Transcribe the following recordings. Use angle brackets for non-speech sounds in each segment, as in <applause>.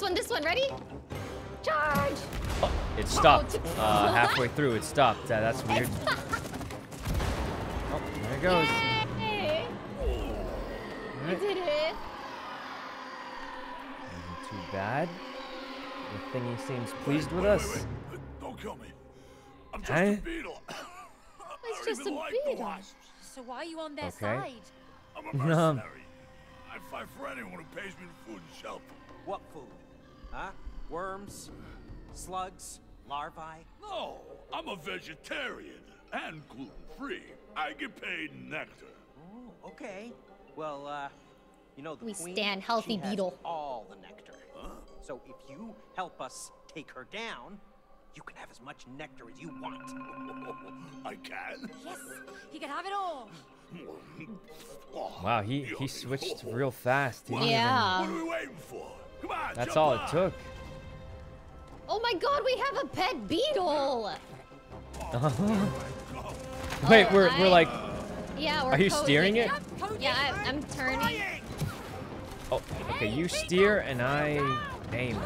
this one, this one. Ready? Charge! Oh, it stopped. Uh, <laughs> halfway through, it stopped. Uh, that's weird. Oh, there it goes. Yay! All We right. did it. Isn't too bad. The thingy seems pleased with us. Don't kill me. I'm just Huh? a beetle. <laughs> It's I just a like beetle. So why are you on their Okay. side? I'm a <laughs> mercenary. I fight for anyone who pays me food and shelter. What food? Huh? Worms? Slugs? Larvae? No, I'm a vegetarian and gluten-free. I get paid nectar. Oh, okay. Well, uh, you know the We queen, stand healthy she has beetle. all the nectar. So if you help us take her down, you can have as much nectar as you want. <laughs> I can. Yes, he can have it all. <laughs> Wow, he, he switched real fast. He didn't even- Yeah. What are we waiting for? Come on, That's jump all it took. Oh my god, we have a pet beetle! <laughs> Wait, Oh, we're, we're like, Yeah, we're are you cozy. steering it? Yeah, I, I'm turning. Oh, okay, you steer and I aim.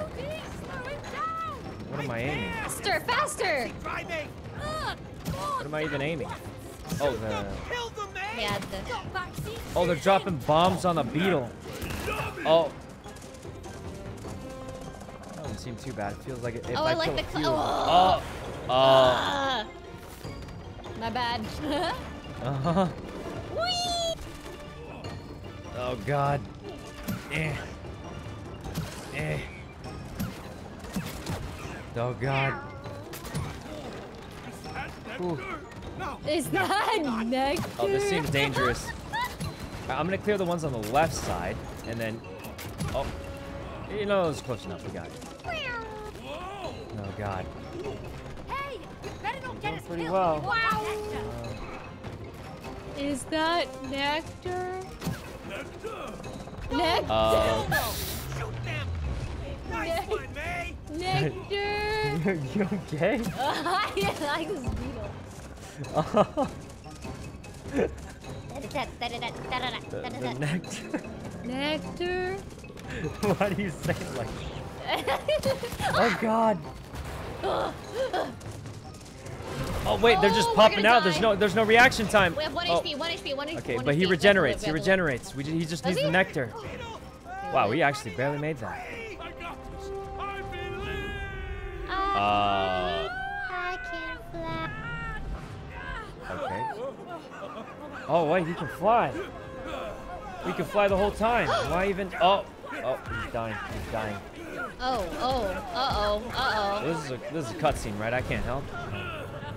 What am I aiming? Faster, faster! Try! What am I even aiming? Oh, the... Kill the man! Yeah, the... Oh, they're dropping bombs on the beetle. Oh. That doesn't seem too bad. It feels like if Oh, I, I like kill the a few- oh. Oh. Oh. Ah. My bad. Uh-huh. <laughs> Whee! Oh god. Eh. Eh. Oh god. Ooh. Is that nectar? Oh, this seems dangerous. <laughs> I'm gonna clear the ones on the left side, and then. Oh. You know, it was close enough. We got it. Oh god. Hey, you better not get us pretty killed. well. Wow. Is that nectar? Nectar. Nectar? Uh, Shoot them! Nice one, May! nectar? <laughs> you okay? <laughs> I like this beetle. the, the <laughs> nectar. Nectar? Why do you say it like Oh god. Oh wait, they're just Oh, popping out. There's no there's no reaction time. We have one Oh, HP, one HP, one HP. Okay, one but HP. he We have to regenerates. He we have to live. regenerates. We, he just Does needs the he? nectar. Wow, we actually barely made that. I got this. I believe. Uh, I can fly. okay. Oh wait, he can fly. We can fly the whole time. Why even? Oh, oh, he's dying. He's dying. Oh, oh, uh-oh, uh-oh. This is a this is a cutscene, right? I can't help.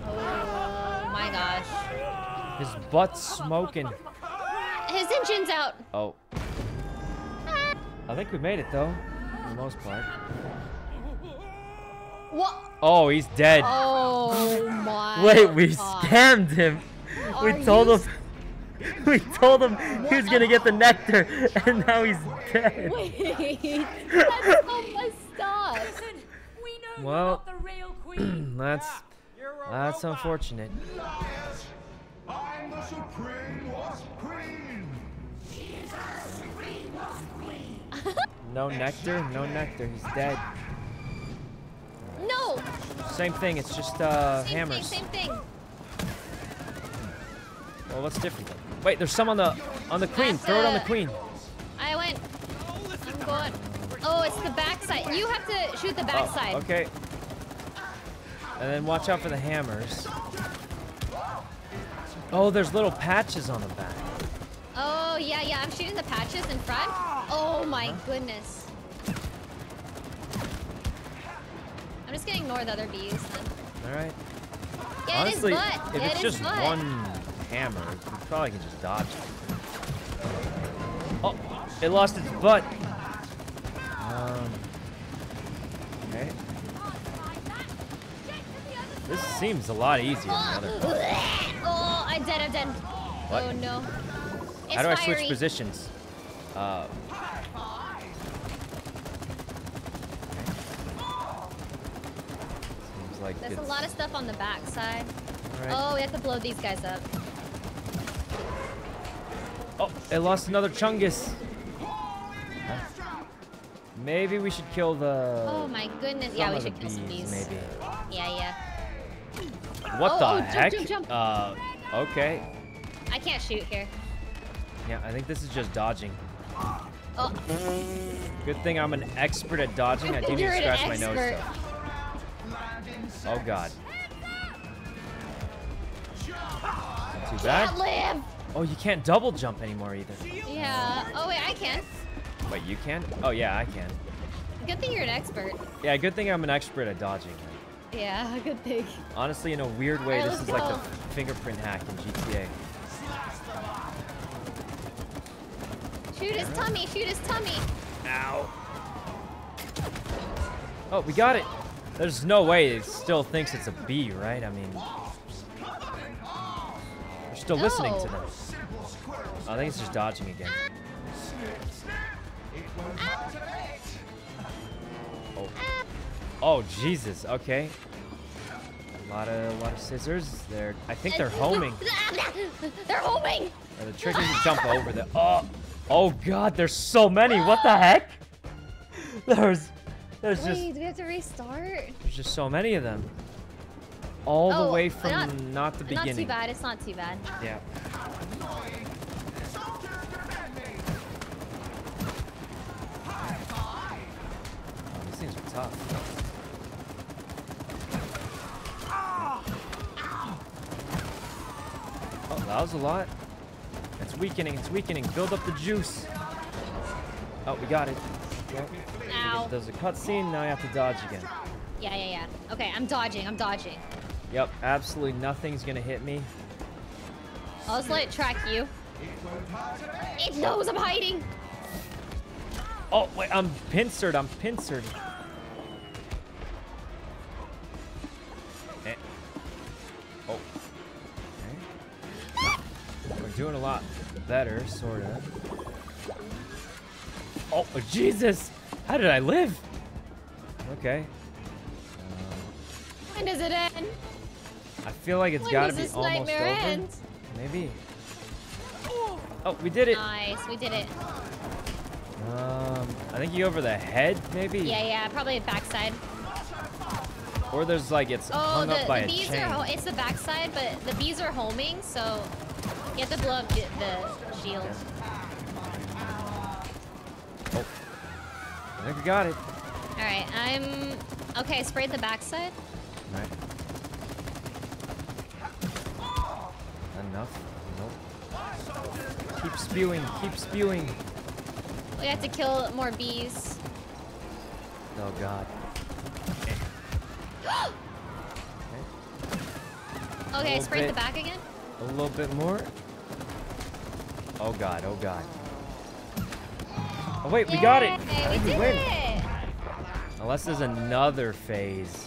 Oh my gosh. His butt's smoking. His engine's out. Oh. I think we made it though, for the most part. What? Oh, he's dead. Oh my <laughs> Wait, we God. scammed him. We told him. <laughs> We told him he was gonna get the nectar, and now he's dead. Wait, <laughs> that's so messed up. Listen, we know Well, you're not the real <clears throat> queen. That's You're a that's robot. unfortunate. I'm the Supreme Wasp Queen! No nectar, no nectar. He's dead. No, Same thing. It's just uh, same hammers. thing, same thing. Well, what's different? Wait, there's some on the on the queen. That's Throw it on the queen. I went. I'm going. Oh, it's the backside. You have to shoot the backside. Oh, okay. And then watch out for the hammers. Oh, there's little patches on the back. Oh, yeah, yeah. I'm shooting the patches in front. Oh my Uh-huh. goodness. I'm just gonna ignore the other bees then. All right. Yeah, Honestly, it is butt. if it's it just butt. one hammer, we probably can just dodge it. Oh, it lost its butt. Um. Okay. This seems a lot easier than the other. Oh, I'm dead, I'm dead. What? Oh no. It's How do I fiery. switch positions? Uh. Seems like There's a lot of stuff on the backside. Alright. Oh, we have to blow these guys up. Oh, it lost another Chungus. Huh? Maybe we should kill the. Oh my goodness. Yeah, we should kill some bees. Maybe. Yeah, yeah. What Oh, the oh, heck? jump, jump. Uh, okay. I can't shoot here. Yeah, I think this is just dodging. Oh, Good thing I'm an expert at dodging. I <laughs> didn't even scratch my nose. So. Oh god. Not too bad. can't live. Oh, you can't double jump anymore either. Yeah. Oh wait, I can. Wait, you can? Oh yeah, I can. Good thing you're an expert. Yeah, good thing I'm an expert at dodging. Yeah, <laughs> good thing. Honestly, in a weird way, Alright, this let's is like the fingerprint hack in GTA. Shoot his tummy. Shoot his tummy. Ow. Oh, we got it. There's no way it still thinks it's a bee, right? I mean, still listening to No. them. I think it's just dodging again. Oh. Oh, Jesus. Okay. A lot of, a lot of scissors. They're, I think they're homing. they're homing. Uh, the trick is to jump over the. Oh, oh God! There's so many. What the heck? <laughs> There's, there's just, Wait, do we have to restart? there's just so many of them. All the Oh, way from not- not, the Not too bad. It's not too bad. Yeah. Oh, these things are tough. Oh, that was a lot. It's weakening. It's weakening. Build up the juice. Oh, we got it. Yep. Ow. There's a cutscene. Now I have to dodge again. Yeah, yeah, yeah. Okay, I'm dodging. I'm dodging. Yep. Absolutely nothing's gonna hit me. I'll just let it track you. It knows I'm hiding. Oh wait, I'm pincered. I'm pincered. Eh. Oh. Okay. We're doing a lot better, sort of. Oh, Jesus! How did I live? Okay. When does it end? I feel like it's When gotta be almost nightmare over. end? Maybe. Oh, we did it. Nice, we did it. Um, I think you over the head, maybe. Yeah, yeah, probably the backside. Or there's like it's Oh, hung the, up by the a bees chain. are. Ho- it's the backside, but the bees are homing, so you have to blow up the, the shield. Oh. I think we got it. All right, I'm okay. I Sprayed the backside. Right. Enough. Nope. Keep spewing. Keep spewing. We have to kill more bees. Oh god. <gasps> Okay, Little sprayed the back again. A little bit more. Oh god. Oh god. Oh wait, we got it. Yay, We we did win. it. Unless there's another phase.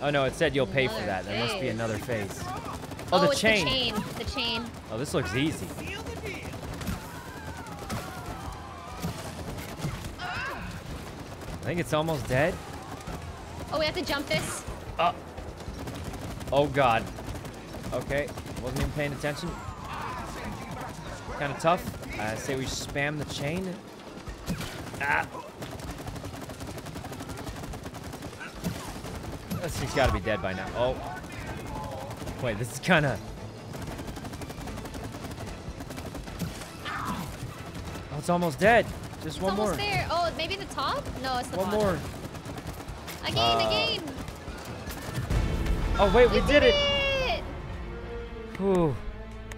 Oh no, it said you'll pay for Another that. There must be another phase. Oh, Oh, the it's chain. the chain. The chain. Oh, this looks easy. Think it's almost dead. Oh, we have to jump this. Oh. Oh god. Okay. Wasn't even paying attention. Kind of tough. I say we spam the chain. Ah. This thing's got to be dead by now. Oh. Wait, this is kind of. Oh, it's almost dead. Just It's one more. almost there. Oh, maybe the top? No, it's the One bottom. more. Again, Uh, again. Oh wait, we, did it. it. Whew.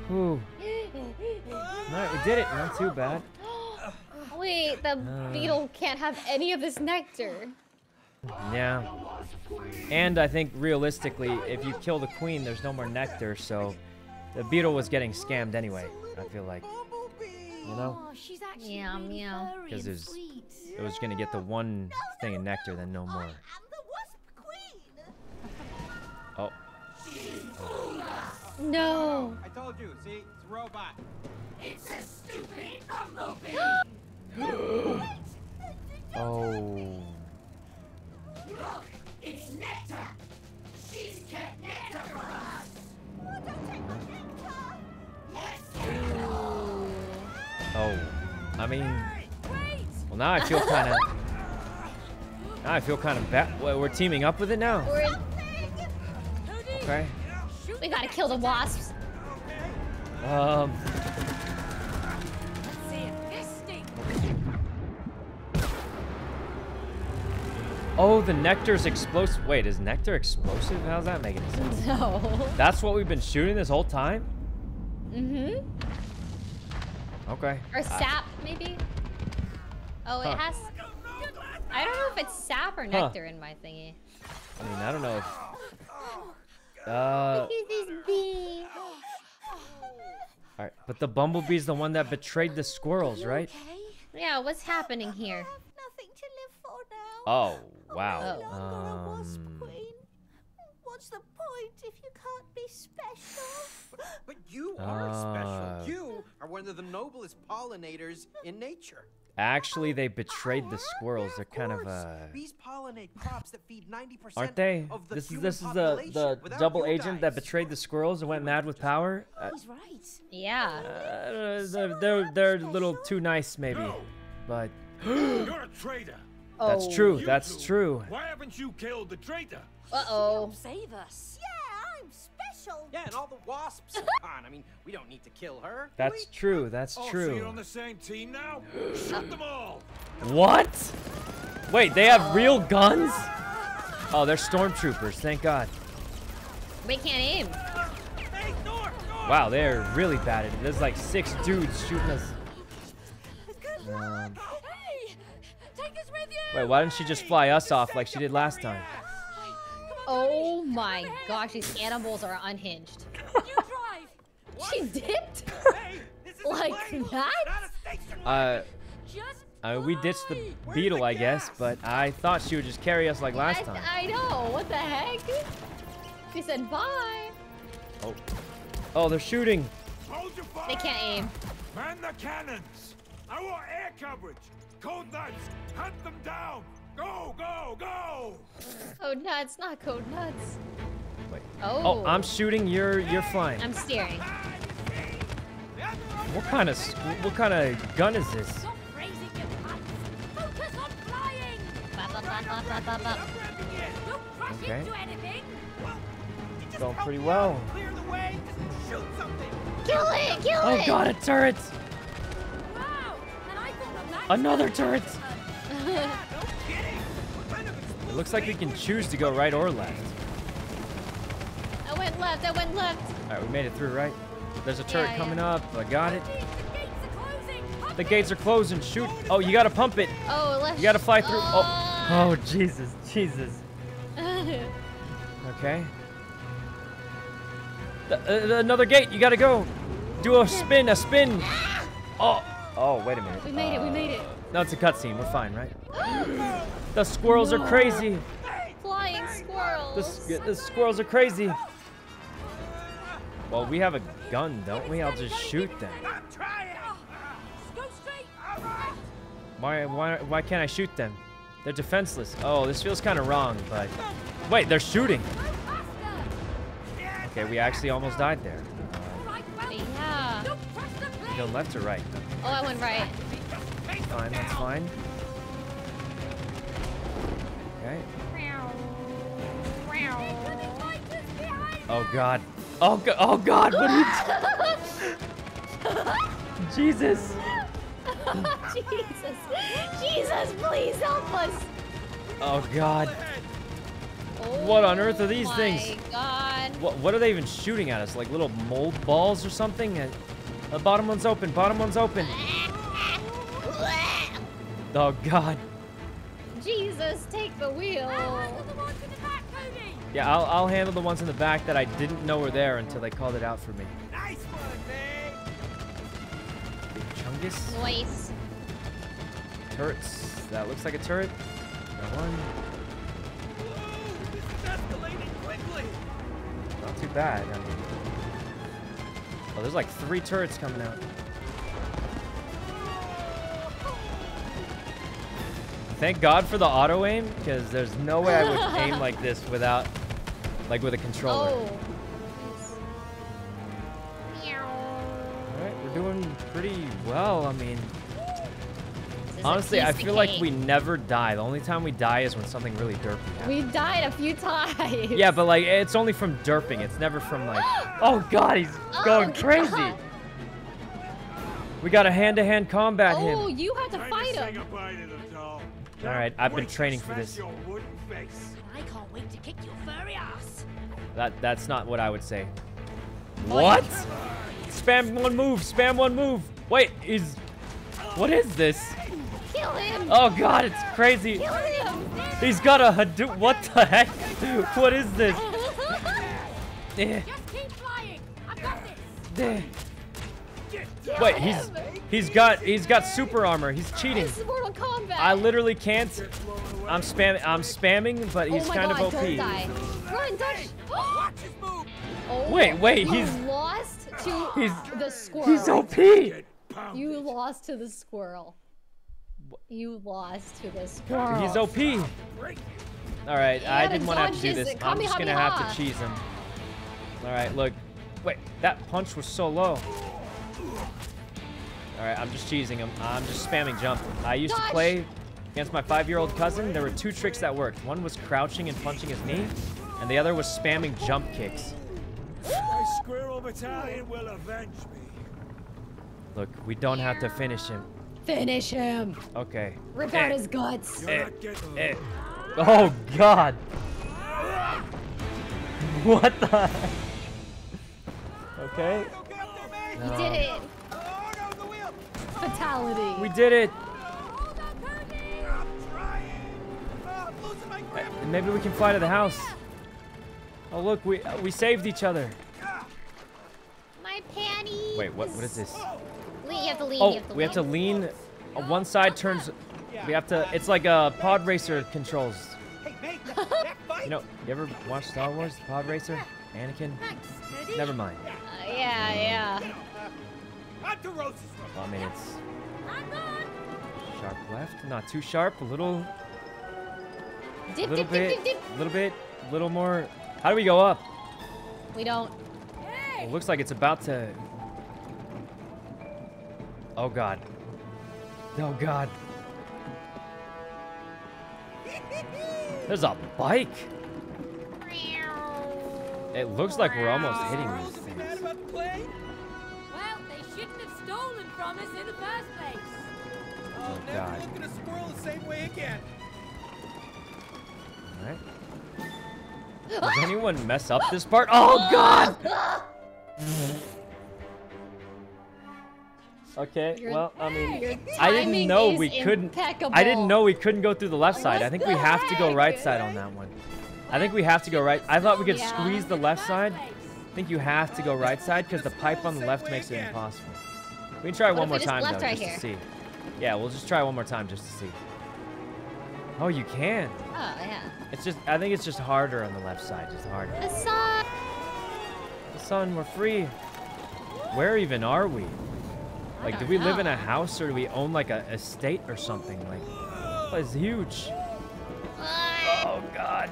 Whew. <laughs> Alright, we did it. Not too bad. <gasps> Wait, the Uh. beetle can't have any of this nectar. Yeah. And I think realistically, if you kill the queen, there's no more nectar, so the beetle was getting scammed anyway. I feel like. You know? Oh, she's actually Meow, really meow. furry Because and there's sweet. it was gonna get the one thing of nectar, then no more. <laughs> Oh. No. I told you, see? It's a robot. It's a stupid bumblebee. <gasps> Oh. Oh. I mean, well now I feel kind of. Now I feel kind of bad. Well, we're teaming up with it now. Okay. we gotta kill the wasps. Um. Let's see it. Fisting. Oh, the nectar's explosive. Wait, is nectar explosive? How's that making sense? <laughs> No. That's what we've been shooting this whole time? Mm-hmm. Okay. Or sap, maybe? Oh, it Huh. has... I don't know if it's sap or Huh. nectar in my thingy. I mean, I don't know if... Uh, Here's this bee. alright, but the bumblebee's the one that betrayed the squirrels, right? Yeah, what's happening here? Nothing to live for now. Oh, Oh. wow. No longer wasp Um, queen. What's the point if you can't be special? But you are special. You are one of the noblest pollinators in nature. actually, they betrayed the squirrels. They're kind of, course. uh... Bees pollinate crops that feed 90% Aren't they? of the This is this is the the double you agent that betrayed the squirrels and went mad with power. Uh, He's right. Yeah. uh, they're, they're they're a little too nice, maybe. No. But You're a <gasps> traitor. that's Oh. true. You That's two, true. Why haven't you killed the traitor? Uh-oh. Save us. Yeah, I'm special. Yeah, and all the wasps are <laughs> gone. I mean, we don't need to kill her. That's we? true. That's Oh, so you're true. on the same team now? Shoot them all. What? Wait, they have real guns? Oh, they're stormtroopers. Thank God. We can't aim. Hey, Thor! Thor! Wow, they're really bad at it. There's like six dudes shooting us. Um, Hey! Take us with you! wait, why didn't she just fly us off like she did last time? Oh my gosh, these animals are unhinged. <laughs> She dipped? Hey, Like that? Not a station Uh, uh, we ditched the beetle, I guess, but I thought she would just carry us like last I, time. I know. What the heck? She said bye. Oh, oh, they're shooting. Hold your fire. They can't aim. Man the cannons. I want air coverage. Cold nuts. Hunt them down. Go, go, go. Code nuts, not code nuts. Wait. Oh. Oh, I'm shooting. You're you're flying. I'm steering. What kind of what kind of gun is this? Okay. Going pretty well. Clear the way. Just shoot something. Kill it! Kill Oh it! God, a turret! Wow! And I thought the max Another turret! <laughs> It looks like we can choose to go right or left. I went left. I went left. All right, we made it through, right? There's a turret Yeah, coming yeah. up. I got it. The gates are closing. Pump The it. gates are closing. Shoot! Oh, you gotta pump it. Oh, left. You gotta fly through. Oh, Oh. oh, Jesus, Jesus. <laughs> Okay. Th- uh, another gate. You gotta go. Do a spin. A spin. Oh. Oh, wait a minute. we made it. We Uh, made it. No, it's a cutscene. We're fine, right? <gasps> <gasps> <gasps> The squirrels are crazy. Flying The, squirrels. s- the squirrels are crazy. Well, we have a gun, don't we? I'll just shoot them. I'm trying. Go straight. Why, why, why can't I shoot them? They're defenseless. Oh, this feels kind of wrong, but... Wait, they're shooting. Okay, we actually almost died there. Yeah. the plane. Go left or right? Oh, I went right. Fine, that's fine. Okay. Incoming fighters behind Oh, God. Oh, God. Oh, God. What are you... <laughs> Jesus. Jesus. Jesus, please help us. Oh, God. Oh, What on earth are these my things? God. What, what are they even shooting at us? Like little mold balls or something? Uh, the bottom one's open. Bottom one's open. <laughs> Oh, God. Jesus, take the wheel. Handle the ones in the back, Cody. Yeah, I'll, I'll handle the ones in the back that I didn't know were there until they called it out for me. Nice one, man. Big Chungus. Nice. Turrets. That looks like a turret. Got one. This is escalating quickly. Not too bad. I mean. Oh, there's like three turrets coming out. Thank God for the auto aim, because there's no way I would aim like this <laughs> without, like with a controller. Oh. All right, we're doing pretty well. I mean, This It's a Honestly, I feel like we never die. The only time we die is when something really derpy happens. We died a few times. Yeah, but like it's only from derping. It's never from like. <gasps> Oh God, he's Oh, going crazy. God. We got a hand-to-hand combat Oh, him. you have to fight say him. All right, I've been training for this. Your wooden face. I can't wait to kick your furry ass. That that's not what I would say. What? Spam one move. Spam one move. Wait, he's. What is this? Kill him. Oh God, it's crazy. Kill him. He's got a Hadou. What the heck? What is this? <laughs> Eh, Just keep flying. I've got this. Kill Wait, he's he's got he's got super armor. He's cheating. This is Mortal Kombat. I literally can't. I'm spam I'm spamming, but he's oh my kind God, of OP. Don't die. Run, Dutch. <gasps> Watch his move. Oh, Wait, wait, you he's- lost to He's the squirrel. he's OP. You lost to the squirrel. You lost to the squirrel. He's OP. All right, You I didn't want to have to do this. I'm just gonna have to cheese him. All right, look. Wait, that punch was so low. All right, I'm just cheesing him. I'm just spamming jump. I used to play against my five-year-old cousin. There were two tricks that worked. One was crouching and punching his knee, and the other was spamming jump kicks. My squirrel battalion will avenge me. Look, we don't have to finish him. Finish him. Okay. Rip Eh, out his guts. Eh, eh. Oh God. <laughs> What the? Okay. You did it. Fatality. We did it. Eh, Maybe we can fly to the house. Oh look, we we saved each other. My panties. Wait, what? What is this? Le- You have to lean. Oh, have to we have to lean. lean. uh, One side turns. We have to. It's like a pod racer controls. Hey, mate, that, that fight. You know, you ever watch Star Wars? Pod racer, Anakin. Never mind. Uh, yeah, yeah. Onto Rose's Well, I mean, it's sharp left, not too sharp. A little, Dip, little dip, bit, dip, dip, dip. little bit, A little more. How do we go up? We don't. It looks like it's about to. Oh God. Oh God. There's a bike. It looks like we're almost hitting these things. Stolen from us in the first place. Oh, oh God. at a squirrel the same way again. Alright. <gasps> Does anyone mess up this part? Oh, oh God! <laughs> Okay, Your- well, I mean, I didn't know we couldn't. I didn't know we couldn't go through the left side. I think we have to go right side on that one. I think we have to go right. I thought we could Yeah. squeeze the left side. I think you have to go right oh, side because the pipe on the left makes it impossible. We can try What one more time though, right just here? to see. Yeah, we'll just try one more time just to see. Oh, you can. Oh, yeah. It's just. I think it's just harder on the left side. Just harder. The sun. Son, we're free. Where even are we? Like, do we live in a house or do we own like a estate or something? Like, it's huge. Ah, Oh God.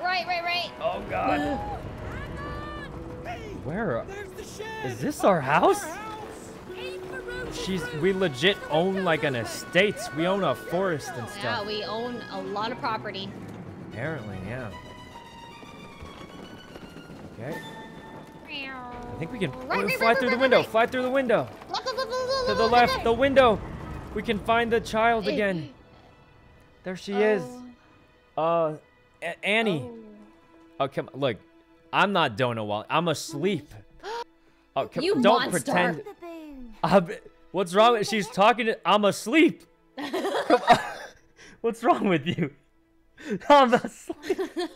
Right, right, right. Oh God. <gasps> Where? the. Is this our house? Aim for Rose's She's. We legit own like an estate. We own a forest and stuff. Yeah, we own a lot of property. Apparently, yeah. Okay. I think we can Right, oh, right, fly right, through right, the right, window. right. Fly through the window. To the left, the window. We can find the child again. There she is. Uh, A- Annie. Oh, come on. look. I'm not Dona Wall. I'm asleep. <gasps> Oh, come, You don't monster. pretend. The boon. I'm- what's wrong? with She's talking to. I'm asleep. <laughs> What's wrong with you? I'm asleep. That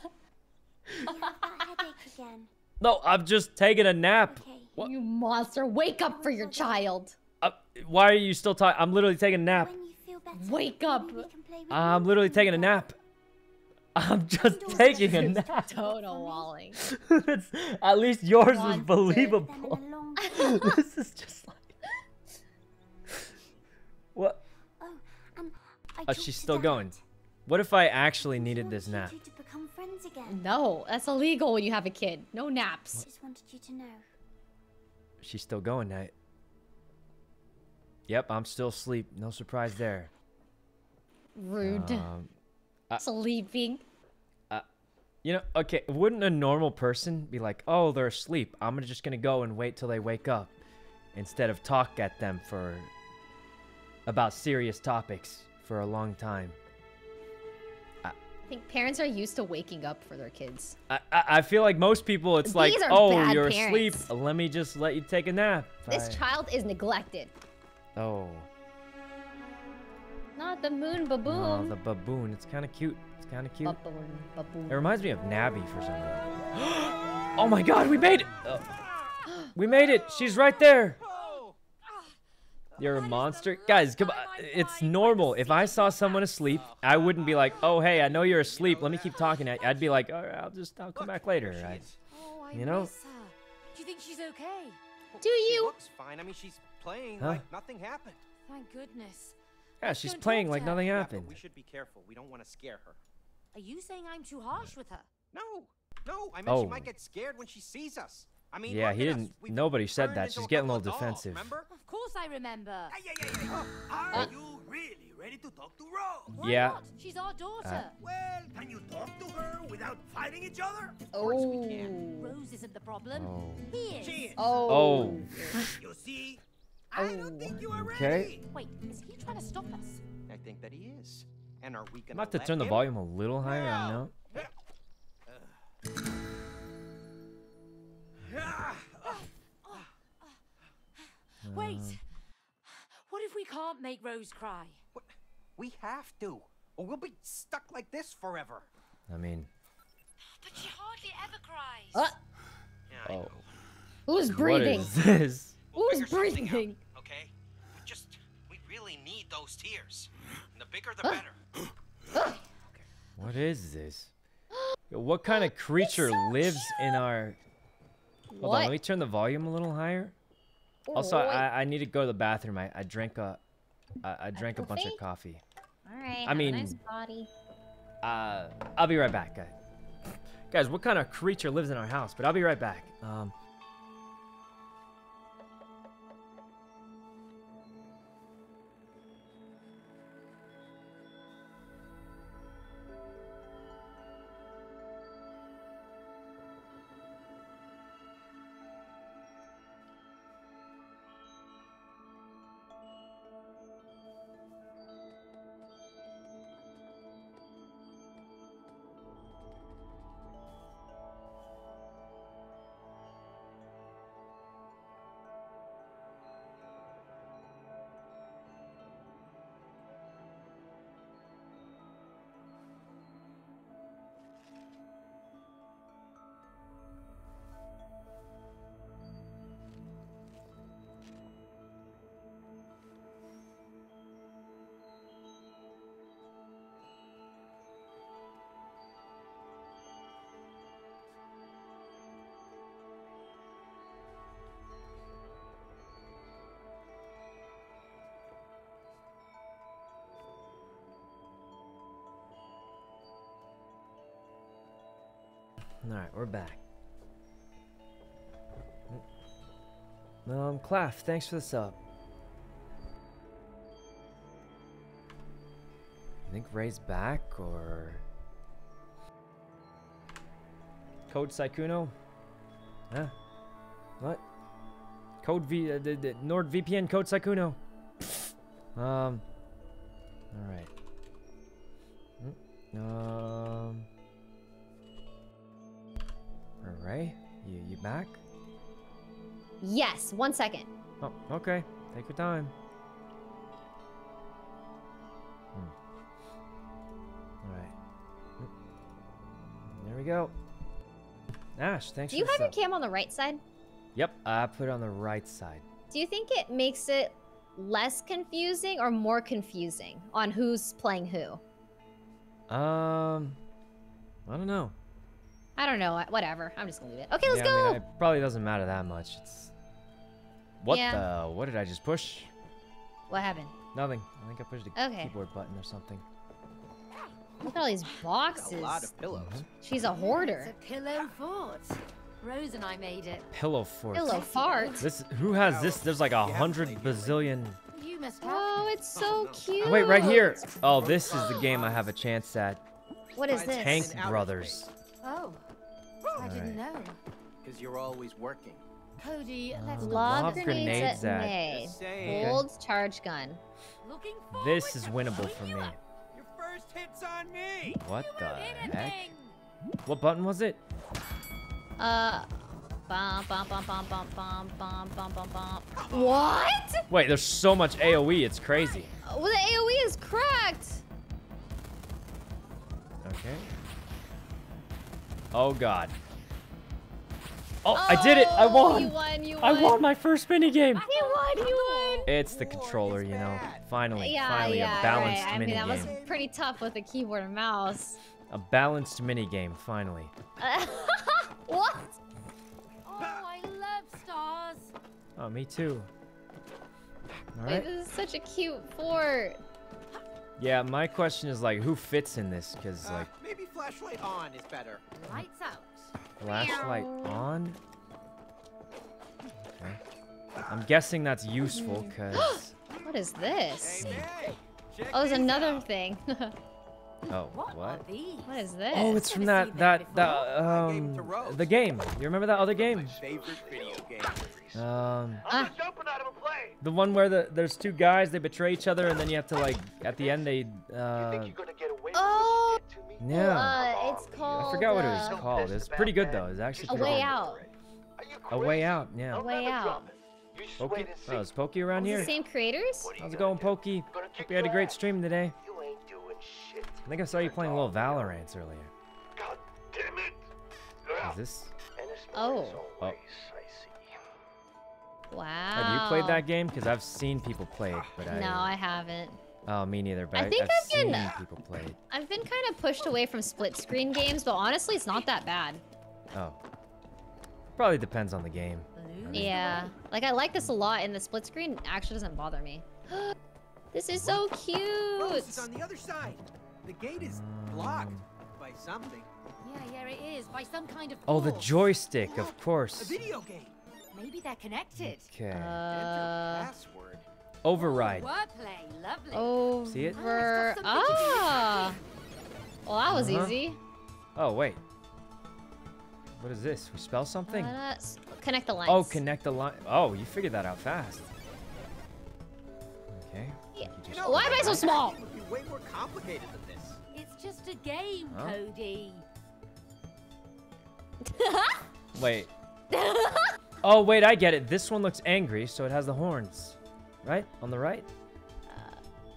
headache again. No, I'm just taking a nap. Okay. What? You monster. Wake up for your child. Uh, why are you still talking? I'm literally taking a nap. When you feel better, Wake up. maybe we can play with I'm literally taking a nap. I'm just taking a nap. <laughs> Total walling. <laughs> At least yours was Monster. Them in believable. this is just like. What? Oh, um, I Oh, she's still going. What if I actually needed this nap? to become friends again. No, that's illegal when you have a kid. No naps. Just wanted you to know. She's still going, Night. Yep, I'm still asleep. No surprise there. Rude. Um, uh, Sleeping. you know, okay, wouldn't a normal person be like, "Oh, they're asleep. I'm just gonna go and wait till they wake up," instead of talk at them for about serious topics for a long time? I think parents are used to waking up for their kids. I, I I feel like most people, it's like, These are "Oh, you're parents. asleep. Let me just let you take a nap." This child is neglected. Oh, Not the moon baboon. Oh, the baboon. It's kind of cute. It's kind of cute. baboon. Baboon. It reminds me of Nabby for some reason. <gasps> oh my god, we made it! Uh, <gasps> we made it! She's right there! You're a monster. Guys, come on. It's normal. If I saw someone asleep, I wouldn't be like, oh, hey, I know you're asleep. Let me keep talking. I'd be like, all right, I'll just, I'll come back later. Oh, I You know? Do you think she's okay? Do She you? looks fine. I mean, she's playing Huh? like nothing happened. Thank goodness. Yeah, she's go and playing like nothing happened. but we should be careful. We don't want to scare her. Are you saying I'm too harsh with her? No, no. I meant she Oh. might get scared when she sees us. I mean, Yeah, he didn't- We've nobody said that. She's getting a little of dolls, defensive. Remember? Of course I remember. Hey, hey, hey, hey. Are uh, you really ready to talk to Rose? Why Yeah. not? She's our daughter. Uh, well, can you talk to her without fighting each other? Oh. Rose isn't the problem. Oh. He is. She is. Oh. Oh. <laughs> You see, I don't think you are ready. Okay. Wait, is he trying to stop us? I think that he is. And are we I'm gonna about to let turn the volume a little higher. I know. Wait. What if we can't make Rose cry? What? We have to, or we'll be stuck like this forever. I mean, But she hardly ever cries. Uh, Yeah, oh. who's breathing? is this? We'll Who's figure something out, breathing? okay? We just, we really need those tears. And the bigger, the better. What is this? <gasps> What kind of creature so lives in our... Hold on, let me turn the volume a little higher. Also, What? I, I need to go to the bathroom. I, I drank a, I, I drank a bunch of coffee? All right. I a mean- nice body. Uh, I'll be right back, guys. Guys, what kind of creature lives in our house? But I'll be right back. Um, we're back. Um, Claff, thanks for the sub. I think Rae's back or Code Sykkuno? Huh? What? Code V uh, the, the NordVPN Code Sykkuno. <laughs> um. All right. Mm, Um. Right. You you back? Yes. One second. Oh, okay. Take your time. Hmm. All right. Hmm. There we go. Ash, thanks Do you have your cam on the right side? Yep, I put it on the right side. Do you think it makes it less confusing or more confusing on who's playing who? Um, I don't know. I don't know. Whatever. I'm just gonna leave it. Okay, let's yeah, go. I mean, it probably doesn't matter that much. It's what Yeah. the? What did I just push? What happened? Nothing. I think I pushed a Okay. keyboard button or something. Look at all these boxes. A lot of pillows. Mm-hmm. She's a It's hoarder. a pillow fort. Rose and I made it. Pillow fort. Pillow fart. This who has this? There's like a Yeah, hundred bazillion. You You must have. Oh, it's so cute. Oh, wait, right here. Oh, this is the game I have a chance at. What is this? Tank Brothers. Oh, I didn't know. Because you're always working. Cody, let's Uh, Lob Lob grenades, grenades at at- May. Just saying. Holds charge gun. looking This is winnable for me. Your first hit's on me. What the heck? What button was it? Uh. Bum, bum, bum, bum, bum, bum, bum, bum, bum, bum. What? Wait, there's so much AoE, it's crazy. Well, the AoE is cracked. Okay. Oh god. Oh, I did it! I Oh, won! You won, you I won. won my first minigame! You won, you won. It's the controller, you know. Finally, Yeah, finally yeah, a balanced right. I mean, that was pretty tough with a keyboard and mouse. A balanced mini game, finally. <laughs> what? Oh, I love stars. Oh, me too. Wait, Alright. this is such a cute fort. Yeah, my question is like, who fits in this? Because, Uh, like, maybe flashlight on is better. Lights out. Flashlight on? Okay. I'm guessing that's useful, <gasps> because... What is this? Hey, Oh, there's another out. thing. <laughs> Oh, What, what? what is this? Oh, it's from that, that, that that, I gave it um, the game. You remember that other game? My favorite video game. Um, Ah, the one where the there's two guys, they betray each other, and then you have to, like, at the end, they, uh, yeah. uh, it's called. I forgot what it was uh, called. It's pretty good, though. It's actually A pretty way good. out. A way out, A yeah. way out. Poki? Oh, is Poki around here? the same creators? How's it going, Poki? Hope you had a great stream today. You ain't doing shit. I think I saw you playing a little Valorant earlier. God damn it. Is this? And it's Oh. Oh. I see. Wow. Have you played that game? Because I've seen people play it, but I. No, I haven't. Oh, me neither. But I I think have I've seen been- people play. I've been kind of pushed away from split screen games, but honestly, it's not that bad. Oh. Probably depends on the game. Yeah. Like, I like this a lot, and the split screen actually doesn't bother me. <gasps> this is so Rose cute. is on the other side. The gate is blocked by something. Yeah, yeah, it is. By some kind of Oh, the joystick, of course. A course. video game. Maybe they're connected. Okay. Uh, password. Override. Oh. See it? Over. Ah, it's got something to do with Ah. Well, that was Uh-huh. easy. Oh, wait. What is this? We spell something? Uh, connect the lines. Oh, connect the line. Oh, you figured that out fast. Okay. Yeah. You know, Why am I so small? It would be way more complicated than this. It's just a game, Huh? Cody. <laughs> Wait. <laughs> Oh, wait, I get it. This one looks angry, so it has the horns. Right? On the right?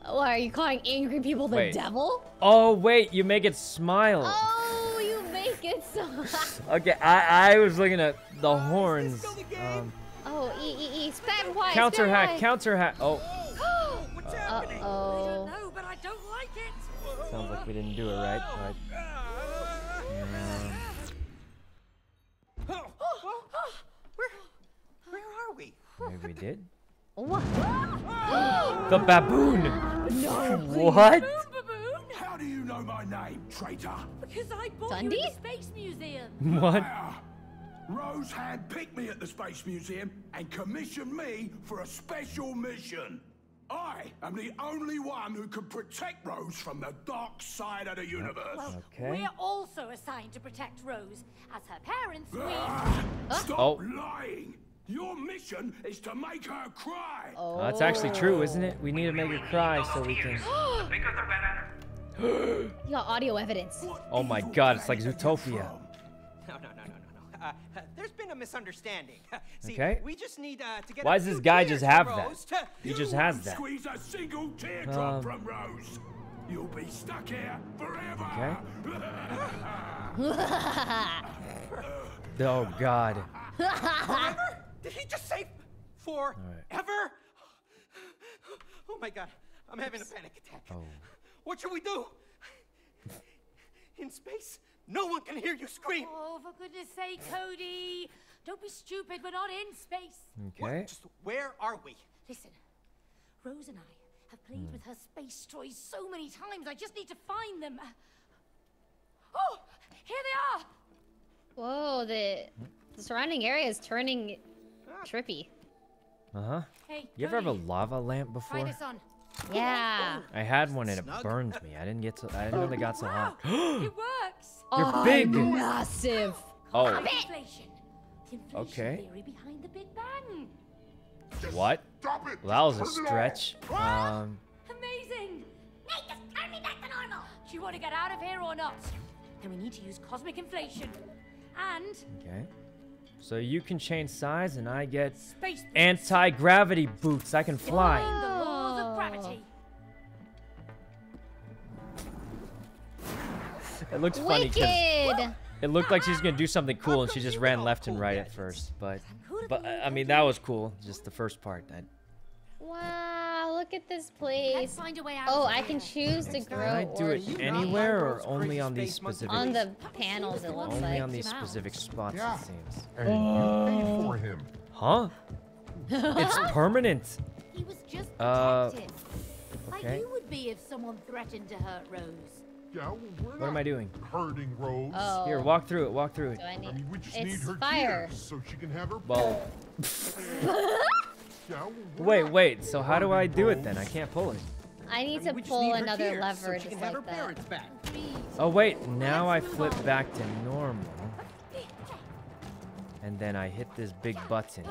What, are you calling angry people the Wait. devil? Oh, wait, you make it smile. Oh, you make it <laughs> so. Okay, I, I was looking at the is horns. the? Um, oh, E E E. Spam Y. counter spam hack, Y. counter hack. Oh, What's Uh <gasps> happening? I oh. don't know, but I don't like it. sounds like we didn't do it right, but. Oh, oh, oh, where, where are we? maybe we did. What? The baboon. No. What? How do you know my name, traitor? Because I bought Dundee? you in the Space Museum. What? Rose had picked me at the Space Museum and commissioned me for a special mission. I am the only one who can protect Rose from the dark side of the universe. Well, Okay. we're also assigned to protect Rose. As her parents, we... Ah, Stop Oh. lying! Your mission is to make her cry. Oh, that's actually true, isn't it? We need to make her cry so we can. <gasps> You got audio evidence. Oh my God, it's like planet are you Zootopia. No, no, no, no, no, no. Uh, uh, there's been a misunderstanding. <laughs> See, Okay. we just need uh, to get. Why does this guy just have that? Rose to- He just has that. Squeeze a single teardrop Um, from Rose. You'll be stuck here forever. Okay. <laughs> Oh God. <laughs> Forever? Did he just say forever? Oh my god, I'm having a panic attack. Oh. What should we do? In space, no one can hear you scream. Oh, for goodness sake, Cody. Don't be stupid. We're not in space. What? Okay. Just where are we? Listen, Rose and I have played Hmm. with her space toys so many times. I just need to find them. Oh, here they are. Whoa, the, the surrounding area is turning trippy. Uh huh. Hey, You ever have a lava lamp Try before? this on. Yeah. I had one and it burned me. I didn't get to. I didn't know they got so hot. It <gasps> works. You're Oh, big. Massive. Oh, Inflation. The inflation Okay. theory behind the Big Bang. what? Stop it! Well, that was a Turn stretch. Um, Amazing. Nate, just turn me back to normal. Do you want to get out of here or not? Then we need to use cosmic inflation. And okay. So you can change size, and I get space anti-gravity boots. I can fly. defying the laws of. It looks funny 'cause Wicked. it looked like she was gonna do something cool, and she just ran left and right at first. But, but I I mean, that was cool. Just the first part. That Wow, look at this Let's place. find a way out. Oh, I can choose to grow. can grow I do it you anywhere or only on these space monkey? specific? on the panels. It looks only like. on these specific spots. Yeah. It seems. And you paid for him. Huh? it's <laughs> permanent. He was just Uh, protected. Like okay. you would be if someone threatened to hurt Rose. Yeah, well, we're What am I doing? hurting Rose. Oh. Here, walk through it. Walk through it. Do I I mean, we just it's need her fire. tears so she can have her Well, Yeah, well, we're wait, wait. So how do I do it then? I can't pull it. I need to pull need another tears so lever she just can have her like that. back. Oh wait, now I flip back to normal. And then I hit this big button.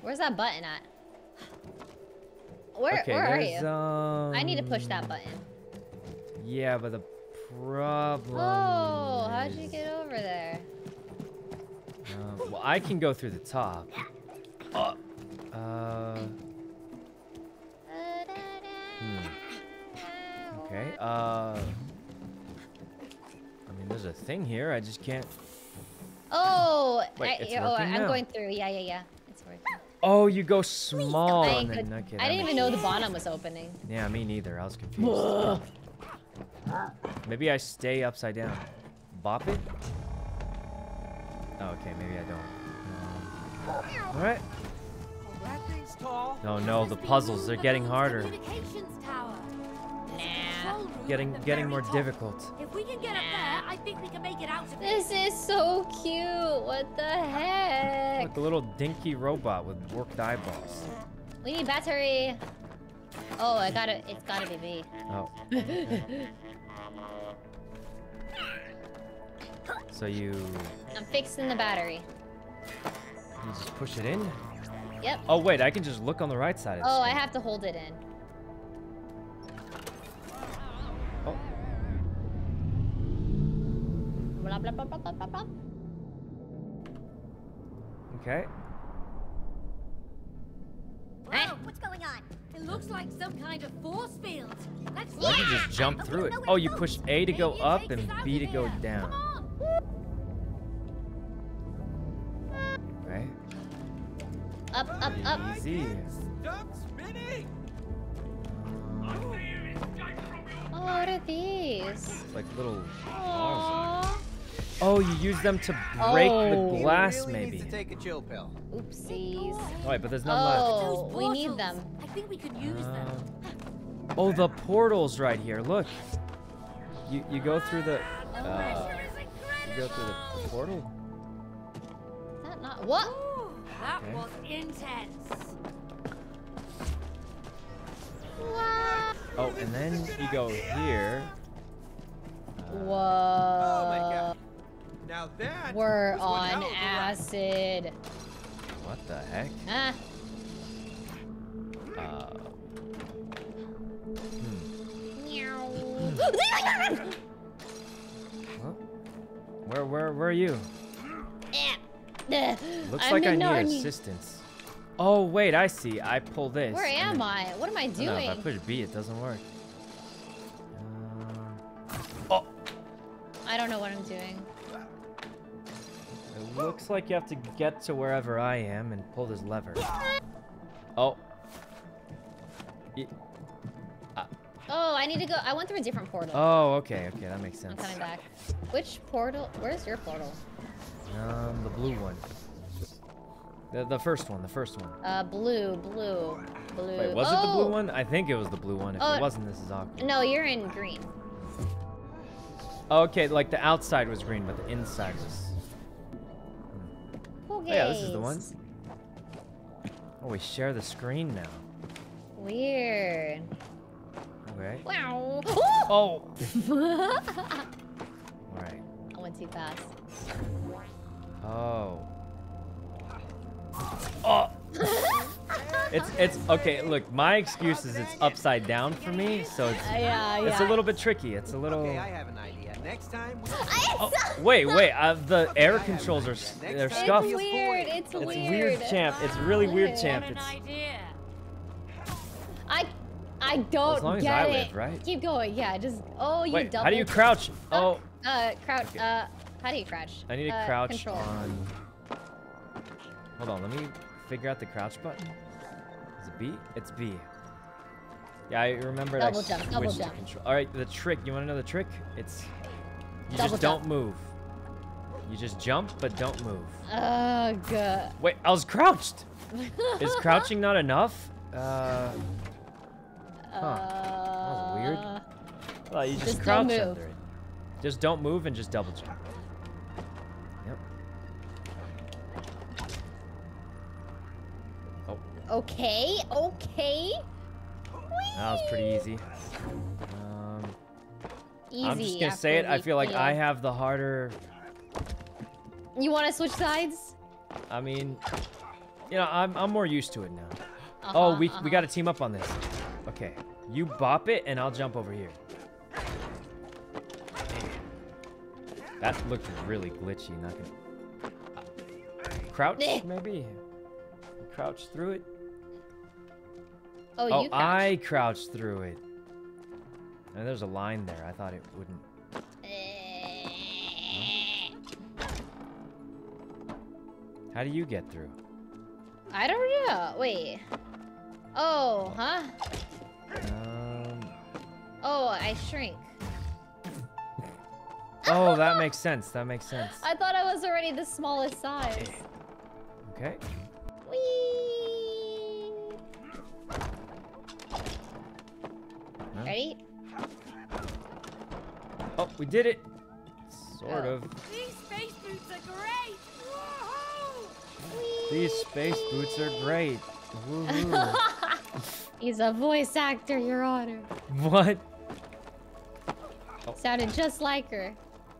Where's that button at? Where, okay, where are there's you? um. I need to push that button. Yeah, but the problem. Oh, how'd you get over there? Uh, well, I can go through the top. Uh. uh hmm. Okay. Uh. I mean, there's a thing here. I just can't. Oh, Wait, I, oh, I'm now. going through. Yeah, yeah, yeah. It's working. Oh, you go small I, could- then okay. I didn't even know the bottom was opening. Yeah, me neither. I was confused. maybe I stay upside down. Bop it? Oh, okay, maybe I don't. Alright. Oh, that thing's tall. No, no, the puzzles, they're getting harder. Nah. Getting getting more difficult. If we can get up there, I think we can make it out of This is so cute. What the heck? Like a little dinky robot with warped eyeballs. We need battery. Oh, I gotta. It's gotta be me. Oh. <laughs> so you I'm fixing the battery. You just push it in? Yep. Oh wait, I can just look on the right side of the Oh, I have to hold it in. Oh, Blah blah blah blah blah blah. blah. okay. Whoa, what's going on? It looks like some kind of force field. Let's Well, you just jump through it. Oh, you push A to go up and B to go down. Up up. Stop spinning! Oh, what are these? It's like little bars. Oh, you use them to break Oh. the glass, really maybe. needs to take a chill pill. Oopsies. Oh, wait, but there's none left. Oh, Those we need them. I think we could use them. Um, oh, the portal's right here. Look. You you go through the. Uh, you go through the portal. Is that not what? Ooh, that Okay. was intense. What? Oh, and then you go here. Whoa. Oh my god. Now that We're on hell of acid. What the heck? Ah. Uh. Hmm. Well, where where where are you? Looks I'm like I need Narnia. assistance. Oh wait, I see. I pull this. Where am then- I? What am I Oh, No, if I doing? push B, it doesn't work. Oh. I don't know what I'm doing. it looks like you have to get to wherever I am and pull this lever. Oh. Y- Oh, I need to go. I went through a different portal. Oh, okay, okay, that makes sense. I'm coming back. Which portal? Where's your portal? Um, the blue one. The, the first one, the first one. Uh, blue, blue, blue. Wait, was it the blue Oh! one? I think it was the blue one. If Oh. it wasn't, this is awkward. No, you're in green. Okay, like the outside was green, but the inside was. Oh, yeah, this is the one. Oh, we share the screen now. Weird. Okay. Wow. Oh. <laughs> Alright. I went too fast. Oh. Oh. It's it's okay. Look, my excuse is it's upside down for me, so it's Uh, yeah, yeah. it's a little bit tricky. It's a little. Okay, I have an idea. Next time, we... <laughs> Oh, wait, wait. Uh, the air controls are s- they're It's scuffed. It's weird. It's, It's weird. weird, champ. It's really weird, Weird. champ. It's. I I don't As long as get I it. live, right? Keep going. Yeah, just oh you wait. double. How do you crouch? Oh, Uh, crouch. Uh, how do you crouch? I need to uh, crouch Control. on. Hold on. Let me figure out the crouch button. Is it B? It's B. Yeah, I remember Double I jump, double jump. control. All right, the trick. You want to know the trick? It's you Double just jump. don't move. You just jump, but don't move. Ugh. Wait, I was crouched. <laughs> Is crouching not enough? Uh, Huh. was weird. Uh, well, you just, Just don't crouch move. under it. Just don't move and just double jump. Okay. Okay. that was pretty easy. Um, Easy. I'm just gonna say it. I feel like I have the harder. You want to switch sides? I mean, you know, I'm I'm more used to it now. Uh-huh, oh, we uh-huh. we got to team up on this. Okay, you bop it and I'll jump over here. That looked really glitchy. Not gonna. Crouch <laughs> maybe. Crouch through it. Oh, Oh, you crouch. I crouched through it. And there's a line there. I thought it wouldn't. How do you get through? I don't know. Wait. Oh, huh? Um. Oh, I shrink. Oh, that <laughs> makes sense. That makes sense. I thought I was already the smallest size. Okay. Whee! Huh? Ready? Oh, we did it. Sort Oh. of. These space boots are great. These space boots are great. <laughs> He's a voice actor, Your Honor. what? <laughs> Sounded just like her.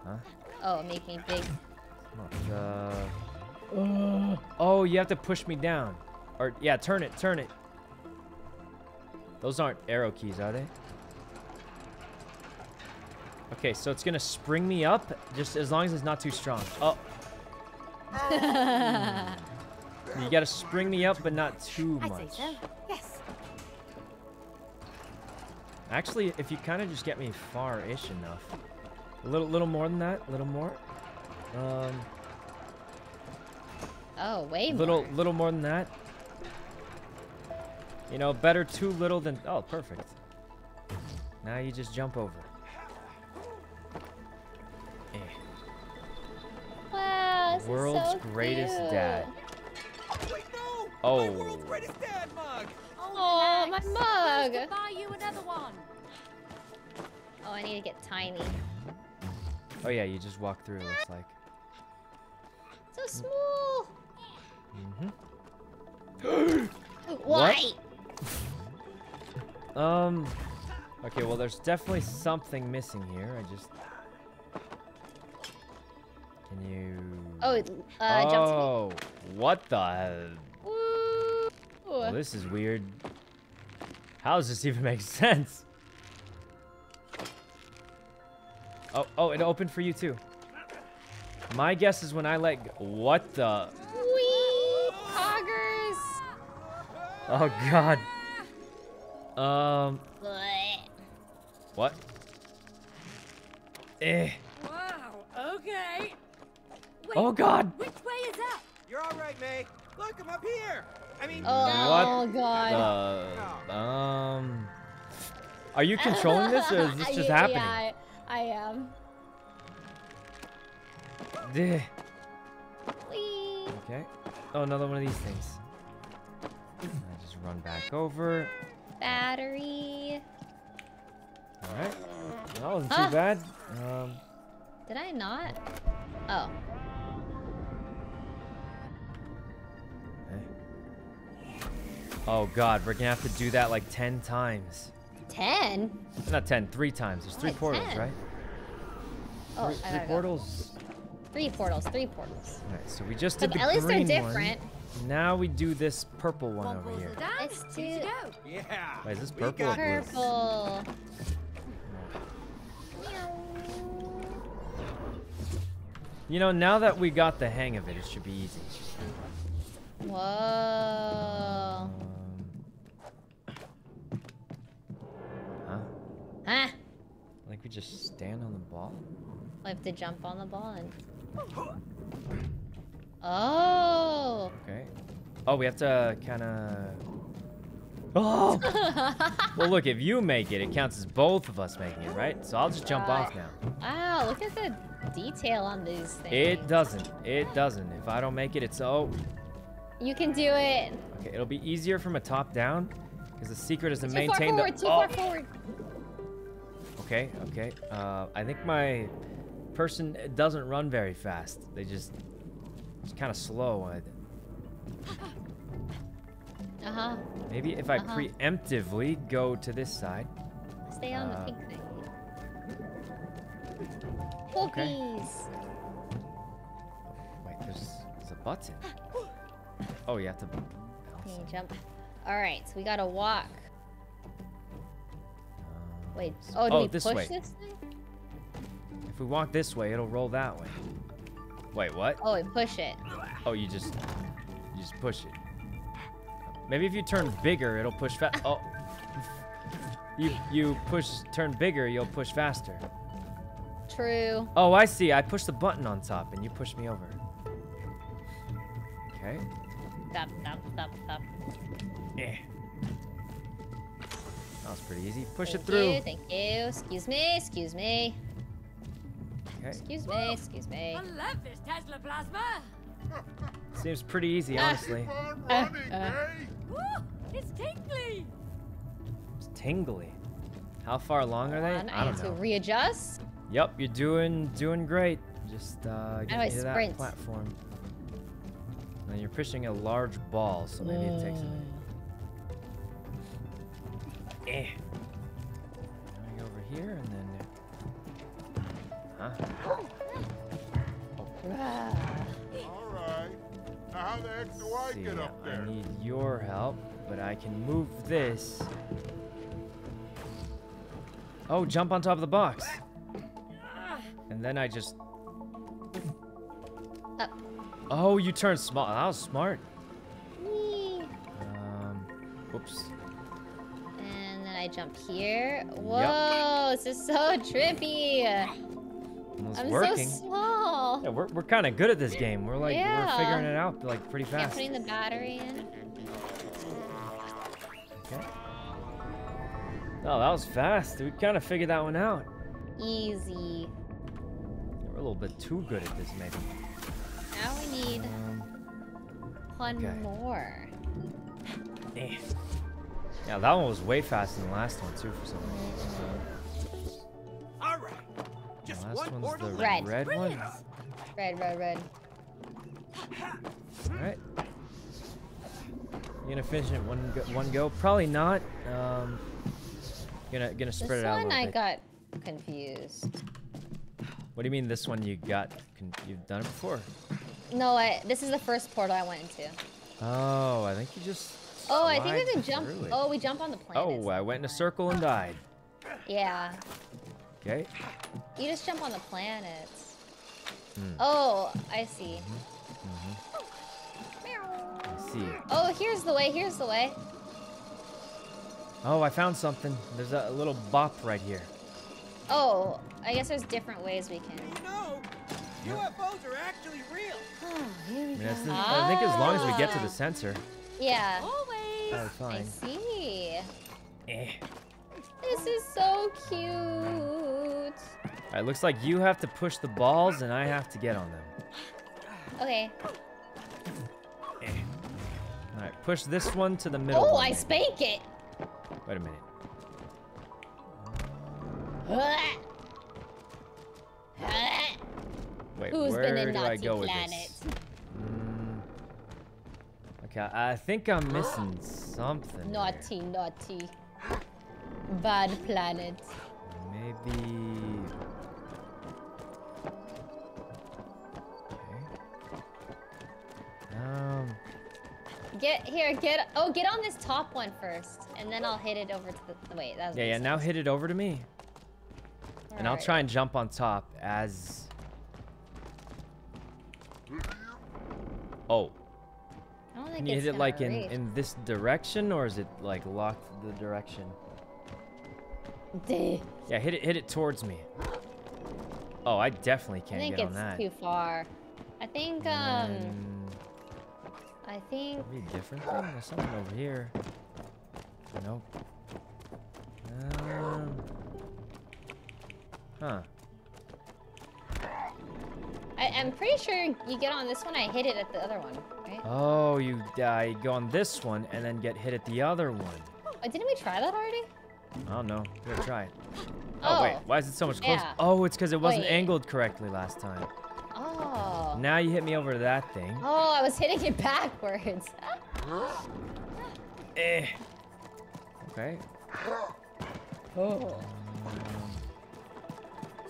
Huh? Oh, make me big. What the- uh, <gasps> Oh, you have to push me down. Or, yeah, turn it, turn it. Those aren't arrow keys, are they? Okay, so it's gonna spring me up, just as long as it's not too strong. Oh. You gotta spring me up, but not too much. say so. Yes. Actually, if you kind of just get me far-ish enough. A little, little more than that, a little more. Um, Oh, way little, more. little more than that. You know, better too little than. Oh, perfect. Now you just jump over. World's so greatest cute. dad. Wait, no! Oh. My world's greatest dad mug! Oh, my mug. Who's to buy you another one. Oh, I need to get tiny. Oh yeah, you just walk through. It looks like. So small. Mm-hmm. Why? <laughs> Um. Okay, well, there's definitely something missing here. I just. Can you? Oh, uh, jump oh, what the? Well, this is weird. How does this even <laughs> make sense? Oh, oh, it opened for you too. My guess is when I let go. What the? Wee. Poggers. Oh God. Um. Bleh. What? Eh. Wow. Oh God. Which way is up? You're all right, May. Look, I'm up here. I mean, Oh, What God. The. Um. Are you <laughs> controlling this, or is this just yeah, happening? Yeah, I, I am. Wee. Okay. Oh, another one of these things. I just run back over. Battery. All right. That wasn't Ah. too bad. Um. Did I not? Oh. Oh god, we're gonna have to do that like 10 times. Ten? Not 10, three times. There's three Why portals, 10? right? Oh, three I three portals. Three portals. Three portals. Alright, so we just did But the at least they're different. One. Now we do this purple one One over here. the dance, Let's two do- go. Yeah. Wait, is this purple or blue? this. Purple. You know, now that we got the hang of it, it should be easy. Whoa. Huh? Like we just stand on the ball? I have to jump on the ball and. <gasps> Oh. Okay. Oh, we have to kind of. <gasps> Oh! <laughs> well, look, if you make it, it counts as both of us making it, right? So I'll just jump off now. Wow, look at the detail on these things. It doesn't. It doesn't. If I don't make it, it's oh. You can do it. Okay, it'll be easier from a top down because the secret is to Too maintain far the. forward. Too oh. far forward. Okay, okay. Uh, I think my person doesn't run very fast. They just, just kind of slow. <laughs> Uh huh. Maybe if I Uh-huh. preemptively go to this side. Stay on Uh, the pink thing. Okay. Wait, there's, there's a button. <gasps> Oh, you have to. Can bounce. you jump? All right, so we gotta walk. Wait. Oh, do oh, we this push way. this thing? If we walk this way, it'll roll that way. Wait, what? Oh, we push it. Oh, you just, you just push it. Maybe if you turn bigger, it'll push fast. Oh, you you push turn bigger, you'll push faster. True. Oh, I see. I pushed the button on top, and you pushed me over. Okay. Stop, stop, stop, stop. Eh. That was pretty easy. Push thank it through. You, thank you. Excuse me. Excuse me. Okay. Excuse me. Excuse me. I love this Tesla plasma. <laughs> Seems pretty easy, Ah. honestly. Uh, running, uh. eh? Woo, it's tingly. It's tingly. How far along are they? Hold on, I need don't to readjust. Yep, you're doing doing great. Just uh, do get I to that platform. And you're pushing a large ball, so maybe it takes a minute. Eh. Now we go over here and then. Huh? Ah. All right. Now how the heck do I See, get up there? I need your help, but I can move this. Oh, jump on top of the box. And then I just. Up. Oh, you turned small. That was smart. Whee. Um, whoops. I jump here. Whoa, this is so trippy. I'm working. so small. Yeah, we're, we're kind of good at this game. We're like Yeah. we're figuring it out like pretty fast. Yeah, putting the battery in. Okay. Oh, that was fast. We kind of figured that one out. Easy. We're a little bit too good at this, maybe. Now we need Um, one okay. more. eh. Yeah, that one was way faster than the last one too, for some reason. All right. The Just last one one's portal the left. Red. red one. Red, red, red. All right. You gonna finish it one go, one go? Probably not. Um, gonna gonna This spread it out a one little I bit. got confused. What do you mean this one you got? You've done it before? No, I, this is the first portal I went into. Oh, I think you just. Oh, I think we can jump. it. Oh, we jump on the planet. Oh, I went in a circle and died. Yeah. Okay. You just jump on the planets. Hmm. Oh, I see. Let's see. Oh, here's the way. Here's the way. Oh, I found something. There's a little bop right here. Oh, I guess there's different ways we can. No, UFOs are actually real. Oh, here we I, mean, go. that's the- I think as long as we get to Ah. the sensor, Yeah. Always. that'll be I see. Eh. This is so cute. All right, looks like you have to push the balls and I have to get on them. Okay. Eh. All right, push this one to the middle. Oh, I then. spank it. Wait a minute. <sighs> Wait, Who's where been in do I Nazi go with this? Okay, I think I'm missing something. here. Naughty, naughty. Bad planet. Maybe. Okay. Um. Get here, get oh, get on this top one first, and then I'll hit it over to the. Wait, that was. Yeah, yeah. Now hit it over to me, and I'll try and jump on top as. Oh, I can you hit it like in in this direction, or is it like locked the direction? Duh. Yeah, hit it hit it towards me. Oh, I definitely can't think get on that. it's too far. I think um. I think. A different thing? There's something over here. Nope. Um, huh. I, I'm pretty sure you get on this one. I hit it at the other one, right? Oh, you uh, go on this one and then get hit at the other one. Oh, didn't we try that already? I don't know. Let's try it. Oh, wait. Oh, Why is it so much closer? yeah. Oh, it's because it wasn't Wait. angled correctly last time. Oh. Now you hit me over that thing. Oh, I was hitting it <laughs> backwards. <laughs> Eh. Okay. <laughs> Oh.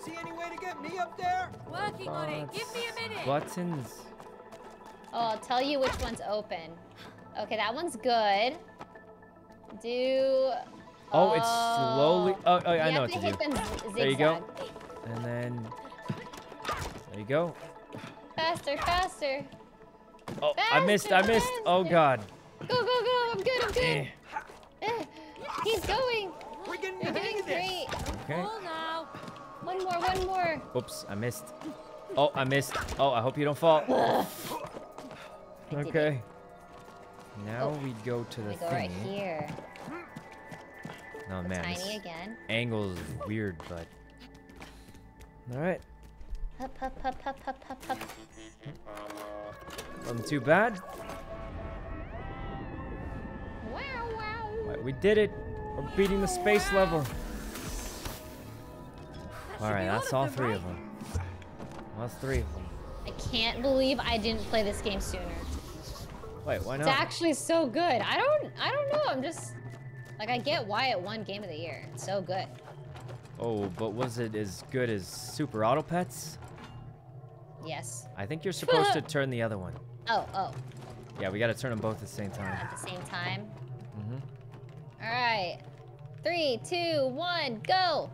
See any way to get me up there? Working on it. Give me a minute. Buttons. Oh, I'll tell you which one's open. Okay, that one's good. Do. Oh, it's slowly. Oh, oh I know what to hit do. There you go. And then. There you go. Faster, faster. Oh, I missed. I Faster, missed. Oh. God. Go, go, go. I'm good. I'm good. Eh. Eh, He's going. We're getting You're doing of this. great. Okay. One more, one more. Oops, I missed. Oh, I missed. Oh, I hope you don't fall. Okay. Now Oh. we go to the We go thingy. right here. Oh man, Tiny this again. angle is weird, but. All right, Hup, hup, hup, hup, hup, hup, hup. wasn't too bad. Wow, wow. Right, we did it. We're beating the space level. That All should right, that's all all of them, three right? of them. That's three of them. I can't believe I didn't play this game sooner. Wait, why not? It's actually so good. I don't I don't know. I'm just like I get why it won game of the year. It's so good. Oh, but was it as good as Super Auto Pets? Yes. I think you're supposed to <laughs> turn the other one. Oh, oh. Yeah, we gotta turn them both at the same time. At the same time. Mm-hmm. Alright. Three, two, one, go!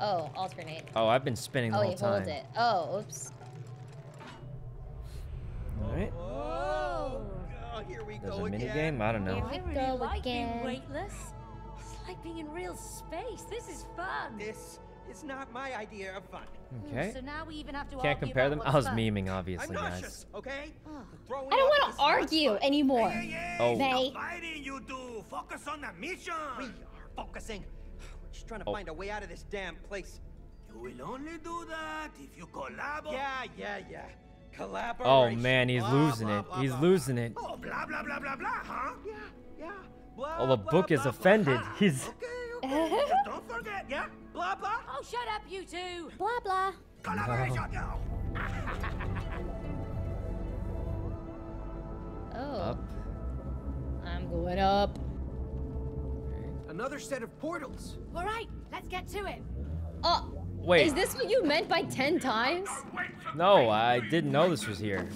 Oh, alternate. Oh, I've been spinning the Oh, whole you time. hold it. Oh, oops. All right. Oh, God, here we There's go a mini again. game. I don't know. Here I we really go like again. being weightless. It's like being in real space. This is fun. This is not my idea of fun. Okay. So now we even have to Can't compare them. I what's was fun. memeing, I'm nauseous, guys. okay? Oh. Throwing I don't want to not argue fun. anymore. Oh. They. Fighting, you two. Focus on the mission. We are focusing. We're just trying to Oh. find a way out of this damn place. You will only do that if you collaborate. Yeah, yeah, yeah. Collaboration. Oh man, he's Blah, losing blah, it. blah, He's blah. losing it. Oh, blah, blah, blah, blah, blah, huh? Yeah, yeah. Blah, Oh, the blah, book is blah, offended. <laughs> He's. Okay, okay. <laughs> Don't forget, yeah? Blah, blah. Oh, shut up, you two. Blah, blah. Collaboration, yo. <laughs> Oh. Up. I'm going up. Another set of portals. All right, let's get to it. Oh. Wait. Is this what you meant by 10 times? No, I didn't know this was here.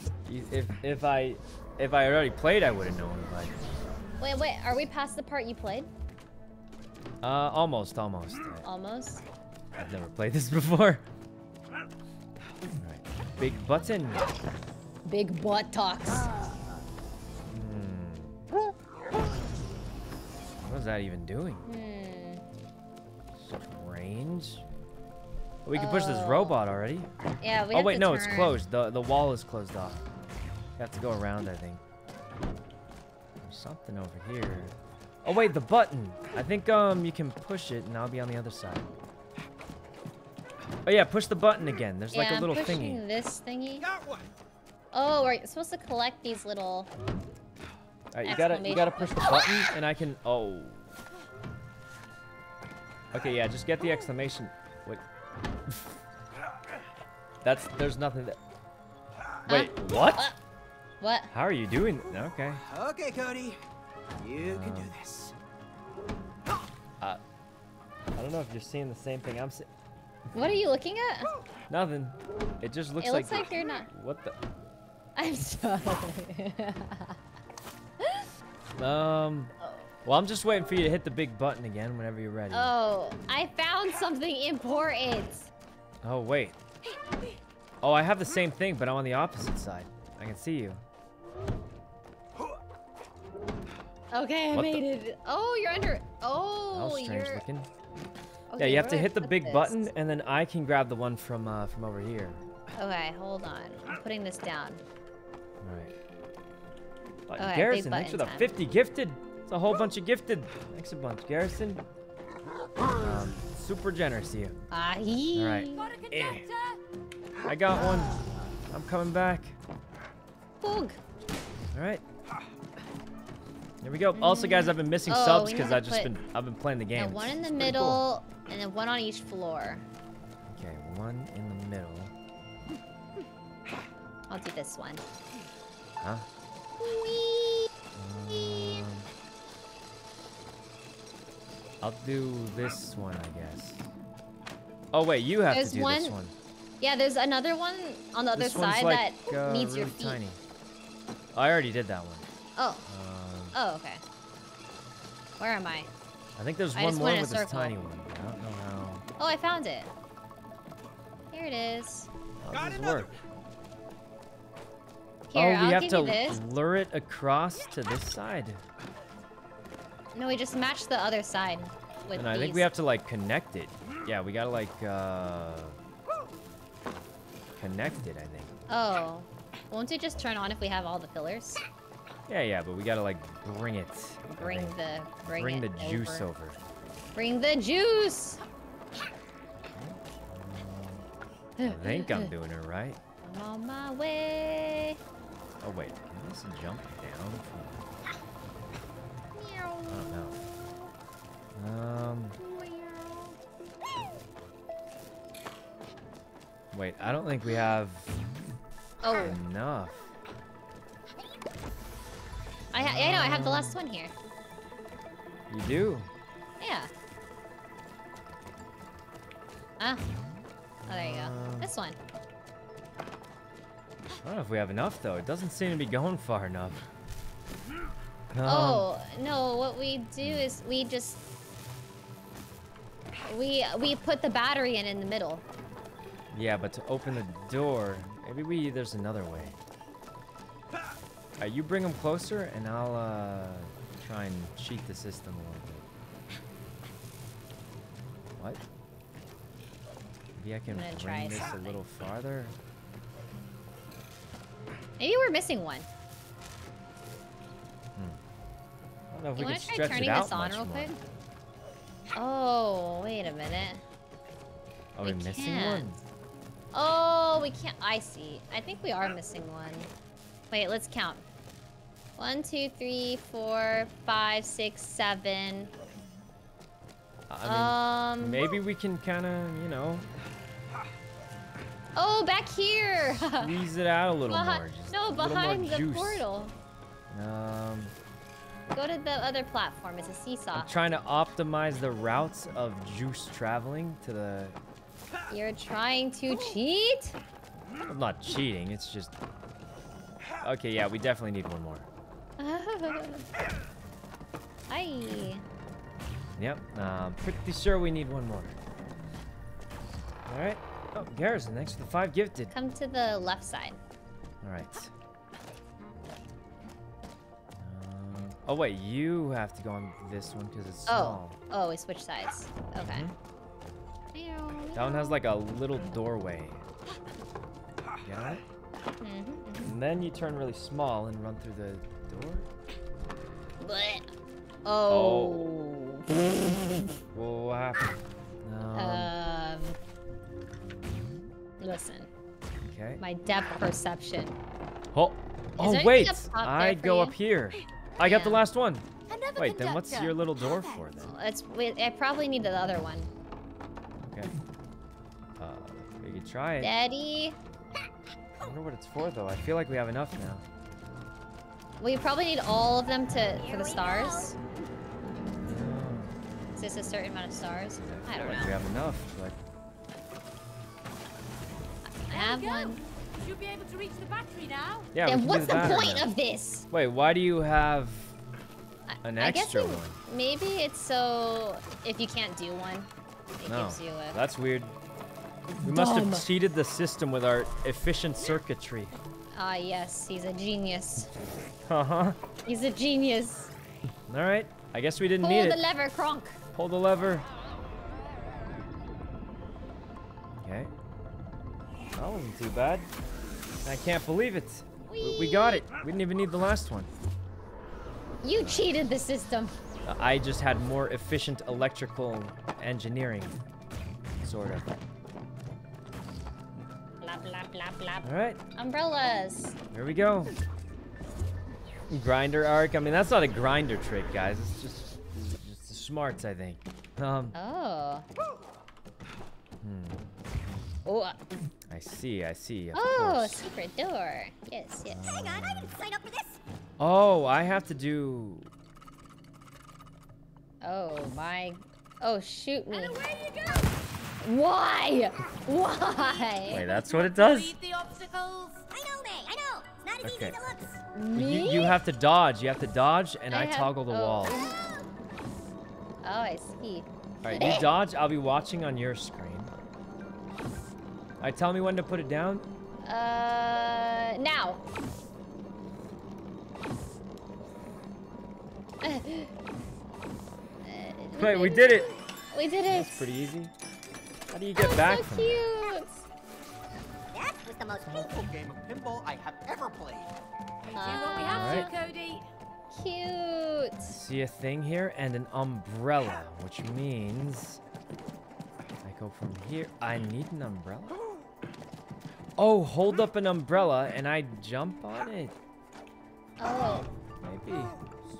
If if I if I already played, I would have known. But Wait, wait. Are we past the part you played? uh, almost, almost. Almost. I've never played this <laughs> before. Alright. Big button. Big butt talks. Hmm. What is that even doing? Hmm. Strange. We can push this Oh. robot already. Yeah, we oh have wait, to no, it's closed. The the wall is closed off. You have to go around, I think. There's something over here. Oh wait, the button. I think um you can push it and I'll be on the other side. Oh yeah, push the button again. There's like yeah, a little I'm pushing thingy. this thingy. Got one. Oh, we're supposed to collect these little. Alright, you gotta you gotta push the button and I can oh. Okay, yeah, just get the exclamation. Wait. That's there's nothing that. Wait, what? What? How are you doing? Okay. Okay, Cody. You can do Um, this. Uh, I don't know if you're seeing the same thing I'm seeing. What are you looking at? Nothing. It just looks it like. looks like you're not. What the? I'm sorry. <laughs> Um. Well, I'm just waiting for you to hit the big button again whenever you're ready. oh, I found something important. Oh, wait. Oh, I have the same thing, but I'm on the opposite side. I can see you. Okay, I What made it. Oh, you're under. That Oh, was strange you're. looking. yeah, Okay, you have to hit the big this? button, and then I can grab the one from uh, from over here. Okay, hold on. I'm putting this down. All right. Garrison, thanks for the time. 50 gifted. It's a whole bunch of gifted. Thanks a bunch, Garrison. Um, super generous to you. Ah. All right. Got a Eh. I got one. I'm coming back. Boog. All right. There we go. Also, guys, I've been missing Oh, subs because I've just been I've been playing the game. One in the pretty cool. middle, and then one on each floor. Okay, one in the middle. I'll do this one. Huh? Whee! I'll do this one, I guess. Oh wait, you have There's to do one- this one. Yeah, there's another one on the other this one's side like that uh, needs your really feet. tiny. Oh, I already did that one. Oh, Um, oh, okay. Where am I? I think there's I one more with this tiny one. I don't know how. Oh, I found it. Here it is. How Got does this another work? Here, oh, we I'll have to lure it across to this side. No, we just matched the other side with And I these. think we have to like connect it. Yeah, we gotta like uh connect it, I think. Oh, won't it just turn on if we have all the pillars? Yeah, yeah, but we gotta like bring it. Bring the bring, bring the juice over. over. Bring the juice. I think I'm doing it right. I'm on my way. Oh wait, can this jump down? From... I don't know. Um. Wait, I don't think we have Oh, enough. I, ha- I know. I have the last one here. You do? Yeah. Ah. Oh, there you go. Uh, This one. I don't know if we have enough though. It doesn't seem to be going far enough. Um, oh no! What we do is we just we we put the battery in in the middle. Yeah, but to open the door, maybe we there's another way. Alright, you bring them closer, and I'll uh, try and cheat the system a little bit. What? Maybe I can bring this a little farther. Maybe we're missing one. I don't know if You we want can to try stretch turning it out this on much real more. quick? Oh, wait a minute. Are We we missing can't. one? Oh, we can't. I see. I think we are missing one. Wait, let's count. One, two, three, four, five, six, seven. I mean, um. maybe we can kind of, you know, Oh, back here. <laughs> squeeze it out a little more. Just no, behind the juice. portal. Um, Go to the other platform. It's a seesaw. I'm trying to optimize the routes of juice traveling to the. You're trying to cheat? I'm not cheating. It's just. Okay, yeah, we definitely need one more. <laughs> Hi. Yep, uh, pretty sure we need one more. All right. Oh, Garrison, thanks for the five gifted. Come to the left side. All right. Um, oh wait, you have to go on this one because it's Oh. small. Oh, oh, we switch sides. Okay. That one has like a little doorway. Got it? Mhm, And then you turn really small and run through the door. Blech. Oh. Well, what happened? Um, Um. Listen, okay. my depth perception. Oh, oh wait! up top there I go you? up here. I got the last one. Another Wait, then what's your little door for then? It's. wait, I probably need the other one. Okay. Uh, we could try it. Daddy. I wonder what it's for though. I feel like we have enough now. We probably need all of them to for the stars. Is this a certain amount of stars? I don't Like we have enough, but I have There we one. Should be able to reach the battery now. yeah. we then what's the battery point now. of this? Wait, why do you have I- an I guess extra we- one? Maybe it's so if you can't do one, it No, gives you a. that's weird. We must have cheated the system with our efficient circuitry. Ah yes, he's a genius. Uh huh. He's a genius. All right. I guess we didn't Pull need it. Pull the lever, Kronk. Pull the lever. That wasn't too bad. I can't believe it. We, we got it. We didn't even need the last one. You cheated the system. I just had more efficient electrical engineering. Sort of. Blah blah blah blah. All right. Umbrellas. Here we go. Grinder arc. I mean, that's not a grinder trick, guys. It's just, it's just the smarts, I think. Um, Oh. hmm. Oh. I see. I see. Of Oh, course. secret door. Yes, yes. Hang on, I didn't sign up for this. Oh, I have to do. Oh my. Oh shoot me. And away you go. Why? Why? Wait, that's what it does. The obstacles. I know, May. I know. It's not as easy Okay. as it looks. You, Me? you have to dodge. You have to dodge, and I, have- toggle the oh. wall. Oh, oh I see. All right, you <laughs> dodge. I'll be watching on your screen. All right, tell me when to put it down. Uh, now. <laughs> Wait, we did it. We did it. That's pretty easy. How do you get was back so from cute. it? That was the most painful. game of pinball I have ever played. Do what we have Alright. to, Cody. Cute. See a thing here and an umbrella, which means I go from here. I need an umbrella. Oh, hold up an umbrella and I jump on it. Oh, Maybe.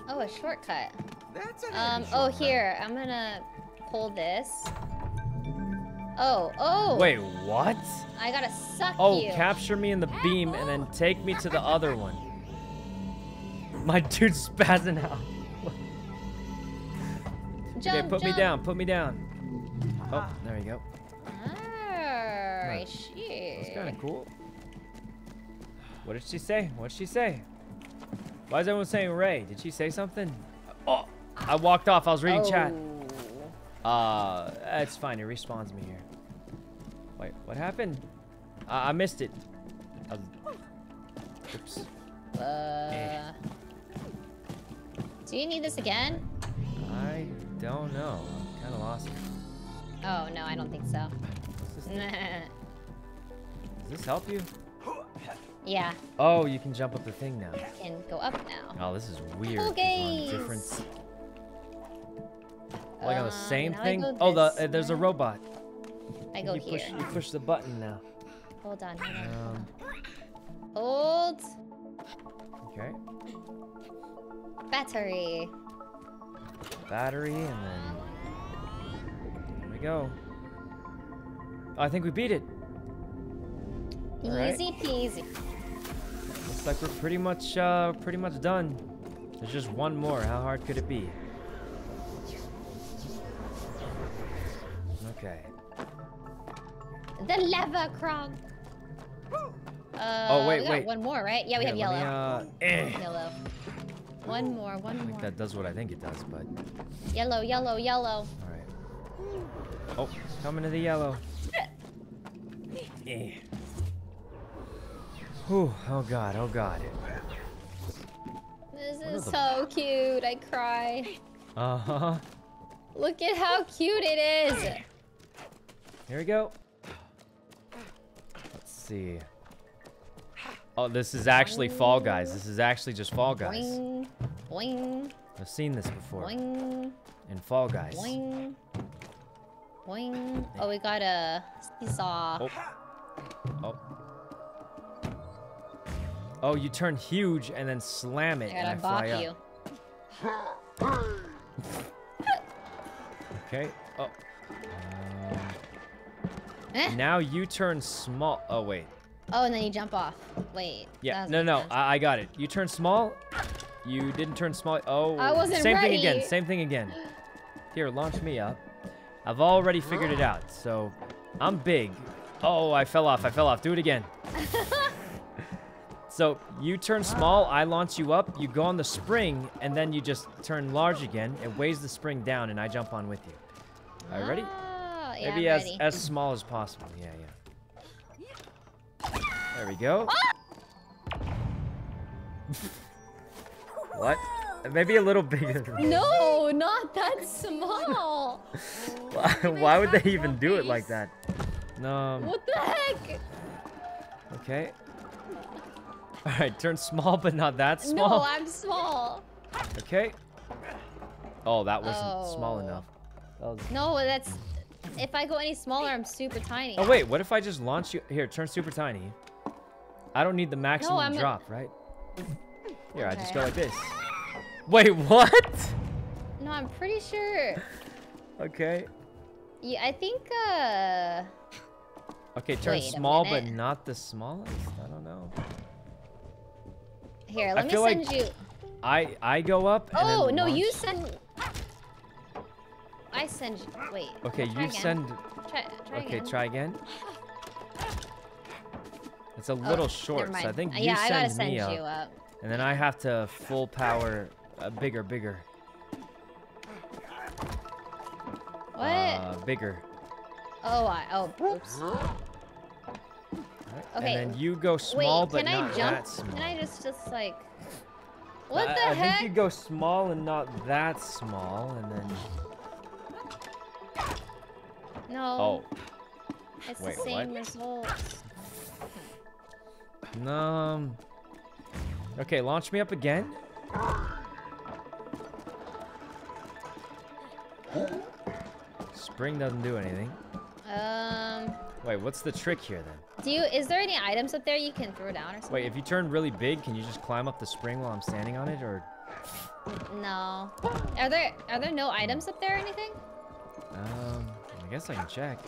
oh, a shortcut. That's an Um, handy oh, shortcut. here, I'm gonna pull this. Oh, oh. Wait, what? I gotta suck Oh, you. capture me in the beam and then take me to the other one. My <laughs> dude's spazzing out. jump, okay, put me down, put me down. Oh, there you go. That's shit. kind of cool. What did she say? What did she say? Why is everyone saying Rae? Did she say something? Oh, I walked off. I was reading chat. Oh. Uh, it's fine. It respawns me here. Wait, what happened? Uh, I missed it. I was... Oops. Uh, Eh. do you need this again? I don't know. I'm kind of lost. Oh, no, I don't think so. <laughs> Does this, help you? yeah, Oh, you can jump up the thing now. can go up now. Oh, this is weird. Cool 'cause we're on gaze. different. Like on the Uh, same thing. Oh, the uh, there's a robot. I go you here. push, you push the button now. Hold on, hold on. Um, Hold. okay. Battery. Battery and then. There we go. Oh, I think we beat it. Easy peasy. Looks like we're pretty much uh pretty much done. There's just one more. How hard could it be? Okay. The lever Kronk. Uh, Oh, wait, we got wait. One more, right? Yeah, we Here, have yellow. me, uh, eh. Yellow. One more, one I think more. that does what I think it does, but Yellow, yellow, yellow. alright. Oh, coming to the yellow. <laughs> Eh. Whew, oh god, oh god. This is the- so cute. I cry. Uh-huh. Look at how cute it is. Here we go. Let's see. Oh, this is actually Fall Guys. This is actually just Fall Guys. Boing, boing, I've seen this before boing, in Fall Guys. boing, boing. Oh, we got a seesaw. Oh. Oh. Oh, you turn huge and then slam it and gotta I fly up. you. Okay. Oh. Um, Eh? now you turn small. Oh wait. Oh, and then you jump off. Wait. Yeah, no, no. I, I got it. You turn small. You didn't turn small. Oh, I wasn't same thing again. Same thing again. Here, launch me up. I've already figured it out. So, I'm big. Oh, I fell off. I fell off. Do it again. <laughs> so, you turn small. I launch you up. You go on the spring, and then you just turn large again. It weighs the spring down, and I jump on with you. All right, ready? Oh, yeah, Maybe I'm as ready. as small as possible. Yeah, yeah. There we go. Ah! <laughs> what? Maybe a little bigger. No, not that small. <laughs> Why, oh why would they even do it like that? No. what the heck? Okay. <laughs> All right, turn small, but not that small. No, small. I'm small. Okay. Oh, that wasn't small Oh. enough. That was- No, that's. If I go any smaller, I'm super tiny. Oh wait, what if I just launch you? Here, turn super tiny. I don't need the maximum I'm a- drop, right? Here, I just go like this. Wait, what? No, I'm pretty sure. Okay. Yeah, I think. uh... Okay, turn small, but not the smallest. I don't know. Here, I let me feel like send you. I I go up. And Oh no, you send. I send. Wait. Okay, you again. send. Try, try Okay, again. try again. It's a Oh, little never short, so I think Uh, you yeah, I gotta send send me you up, up. and then I have to full power, uh, bigger, bigger, What? uh, bigger. oh, I. Oh, oops. Alright, Okay, And then you go small, Wait, but can I not jump? that small. Can I just, just like? What I, the I heck? think you go small and not that small, and then. No. Oh. It's wait, the same what? results. Um. Okay, launch me up again. Spring doesn't do anything. Um. Wait, what's the trick here then? Do you? Is there any items up there you can throw down or something? Wait, if you turn really big, can you just climb up the spring while I'm standing on it, or? No. Are there are there no items up there or anything? Um, I guess I can check.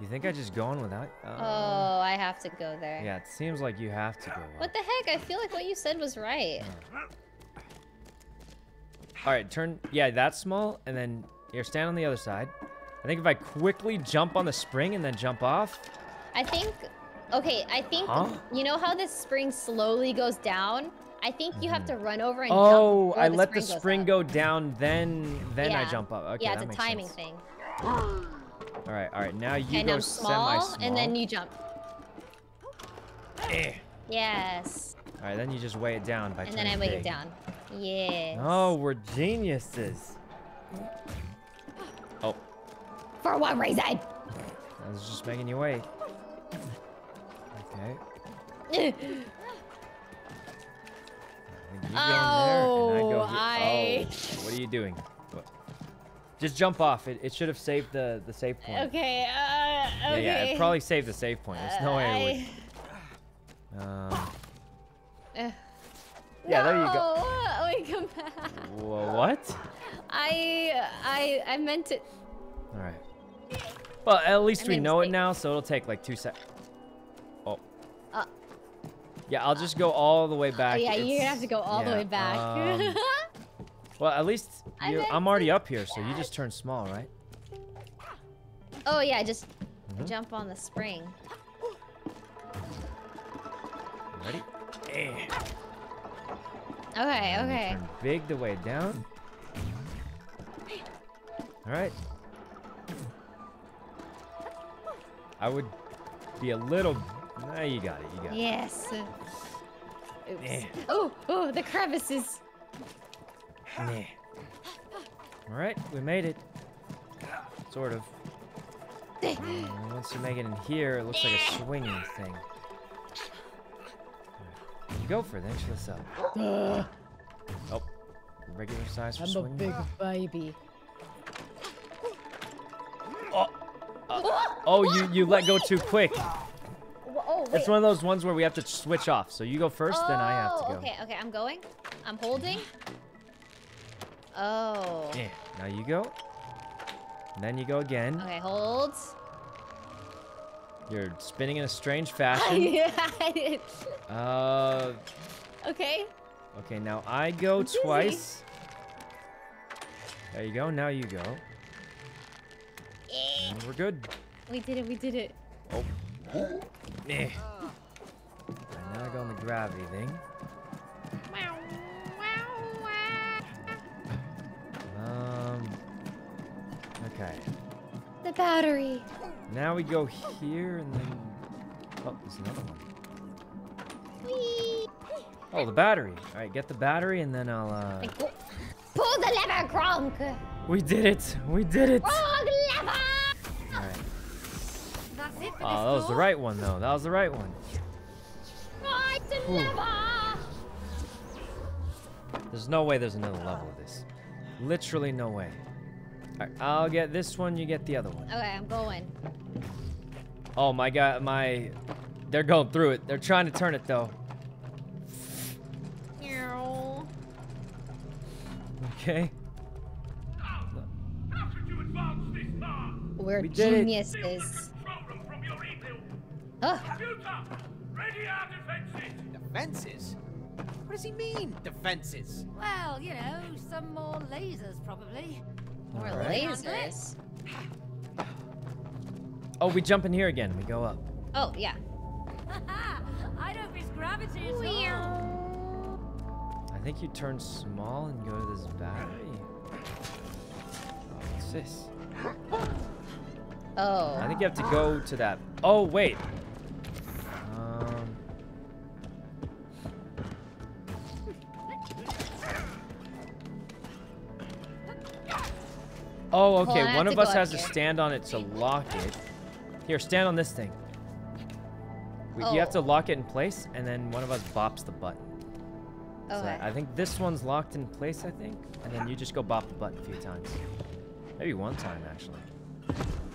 You think I just go on without? Um, oh, I have to go there. Yeah, it seems like you have to go. What the heck? I feel like what you said was right. All right, turn. Yeah, that's small, and then here, stand on the other side. I think if I quickly jump on the spring and then jump off. I think. Okay, I think Huh? you know how this spring slowly goes down. I think you have to run over and Oh, I let the spring go down, then then I jump up. Okay, yeah, it's a timing sense. thing. All right, all right. Now you Okay, go now small, and then you jump. Eh. Yes. All right, then you just weigh it down by And then I weigh big. it down. Yes. Oh, we're geniuses. For what reason? I was just making you wait. Okay. And you go in there, and I Oh. I- Oh, what are you doing? Just jump off. It, it should have saved the, the save point. Okay, uh, Yeah, okay. yeah, it probably saved the save point. There's no way it I... would. Um, Uh, Yeah, there you go. no, Wait, come back. wha- what? I, I, I meant it. All right. Well, at least we know it now, so it'll take like two seconds. Oh. Uh. Yeah, I'll just go all the way Oh, back. yeah, you're gonna have to go all the way back. um, <laughs> well, at least I you, meant I'm already up here, so you just turn small, right? oh yeah, just Mhm. jump on the spring. Ready? Okay, okay. Big the way down. All right. I would be a little. Nah, you got it. You got it. Yes. Oops. Eh. Oh, oh, the crevices. Nah. All right, we made it. Sort of. And once you make it in here, it looks like a swinging thing. Alright. Go for it. Chill this up. Oh, regular size for swinging. I'm a big baby. Oh, you you let go too quick. Oh, wait. It's one of those ones where we have to switch off. So you go first, then I have to Oh, go. Okay, okay, I'm going. I'm holding. Oh. Yeah. Now you go. And then you go again. Okay, hold. You're spinning in a strange <laughs> fashion. yeah, I did. Uh, Okay. okay, now I go dizzy. twice. There you go. Now you go. And we're good. We did it. We did it. Oh. Eh. And now I go on the gravity thing. Um. Okay. The battery. Now we go here and then. Oh, there's another one. Whee! Oh, the battery. All right, get the battery and then I'll. uh... Pull the lever, Kronk. We did it. We did it. All Wrong lever. Oh, that was the right one though. That was the right one. Right lever. There's no way there's another level of this. Literally no way. All right, I'll get this one. You get the other one. Okay, I'm going. Oh my god, my. They're going through it. They're trying to turn it though. Okay. We're We did it. geniuses. Ugh. Defenses? Defenses? What does he mean, defenses? Well, you know, some more lasers probably. More Alright. lasers. <sighs> Oh, we jump in here again. We go up. Oh, yeah. <laughs> I don't miss gravity at all. I think you turn small and go to this battery. Oh, what's this? Oh. I think you have to go to that. Oh, wait. Oh, okay. on, One of us up has to stand on it to lock it. Here, stand on this thing. We, You have to Oh. lock it in place, and then one of us bops the button. So Okay. I think this one's locked in place, I think. And then you just go bop the button a few times. Maybe one time, actually. All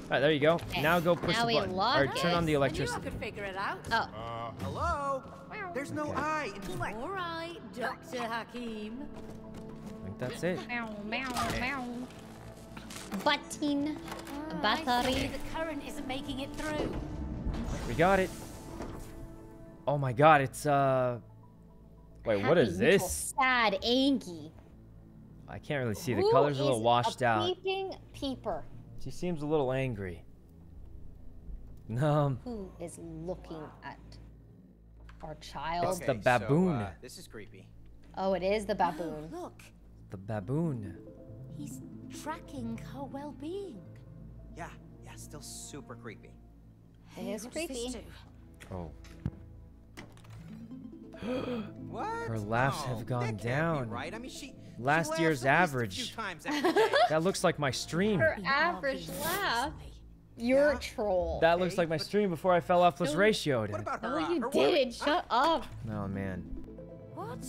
right, there you go. Okay, Now go push now the button. lock Or turn on it. the I knew I electricity. could figure it out. Oh. Uh, Hello? There's no Okay. I in All right, Dr. Hakim. I think that's it. Button. Ah, Battery. I see The current isn't making it through. We got it. Oh my god, it's uh Wait, what is Happy, neutral, this? Sad Angie. I can't really see. The Who color's a little is washed a out. Peeping peeper. She seems a little angry. Um, Who is looking at our child? It's the baboon. So, uh, this is creepy. Oh, it is the baboon. Oh, look, the baboon. he's tracking her well-being. Yeah, yeah, still super creepy. It is what's this creepy. Oh. <gasps> What? Her laughs No, have gone that down. right? I mean, she, she Last laughs year's at least a average. times. <laughs> That looks like my stream. Her average laugh. silly. You're Yeah. a troll. That looks like my stream before I fell off was No. ratioed. what about her? no, uh, you her didn't. Shut up. Oh man. What?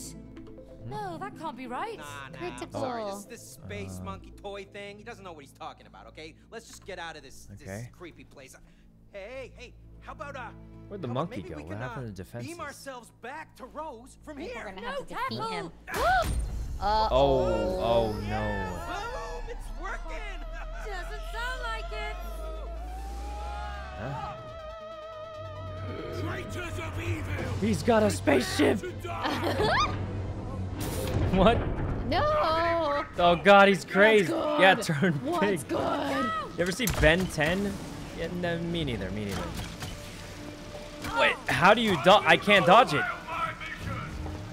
No, that can't be right. Nah, nah, I'm Critical. sorry. This, this space Uh. monkey toy thing, he doesn't know what he's talking about, okay? Let's just get out of this, this creepy place. Hey, hey, how about, uh... Where'd the monkey go? we What can, happened uh, to defenses? Beam ourselves back to Rose from We're here. gonna No have to defeat tackle. him. <gasps> uh Oh, oh no. Boom! It's working! <laughs> Doesn't sound like it. Huh? Traitors of evil! He's got a spaceship. <laughs> <laughs> What? No. Oh god, he's crazy. Yeah, turn What's big. good? You ever see Ben 10? Yeah, no, me neither, me neither. Wait, how do you dodge? I can't dodge it.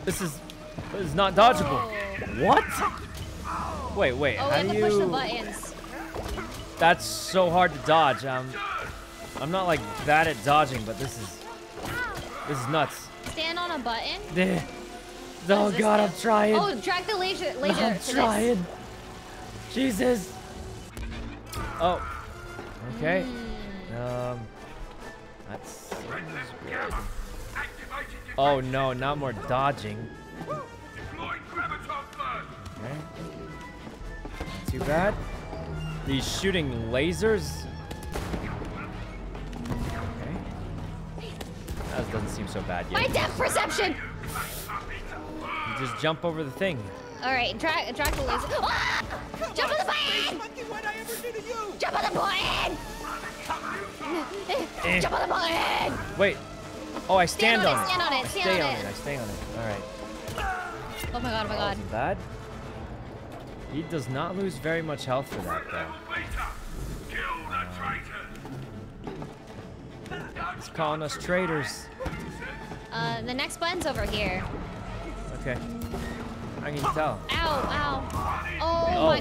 This is, this is not dodgeable. What? Wait, wait, Oh, how do you? push the buttons. That's so hard to dodge. Um, I'm not like bad at dodging, but this is, this is nuts. Stand on a button. <laughs> What Oh does this god, do? I'm trying. Oh, drag the laser. laser I'm to this. trying. Jesus. Oh. Okay. Hmm. Um. That's. seems weird. Oh no, not more dodging. Okay. Too bad. He's shooting lasers. Okay. That doesn't seem so bad yet. My yet. depth perception. You just jump over the thing. All right, drag, drag the laser. <gasps> Ah! Jump on the button. Monkey, what I ever do to you? Jump on the button. Eh. Jump on the button! Wait. Oh, I stand, Stand on on it, stand on it, I stand stay on on it. it. I stay on it. All right. Oh my god, oh my god. Wasn't bad. He does not lose very much health for that, though. He's calling us traitors. Uh, the next button's over here. Okay. I can tell. Ow, ow. Oh, Oh. my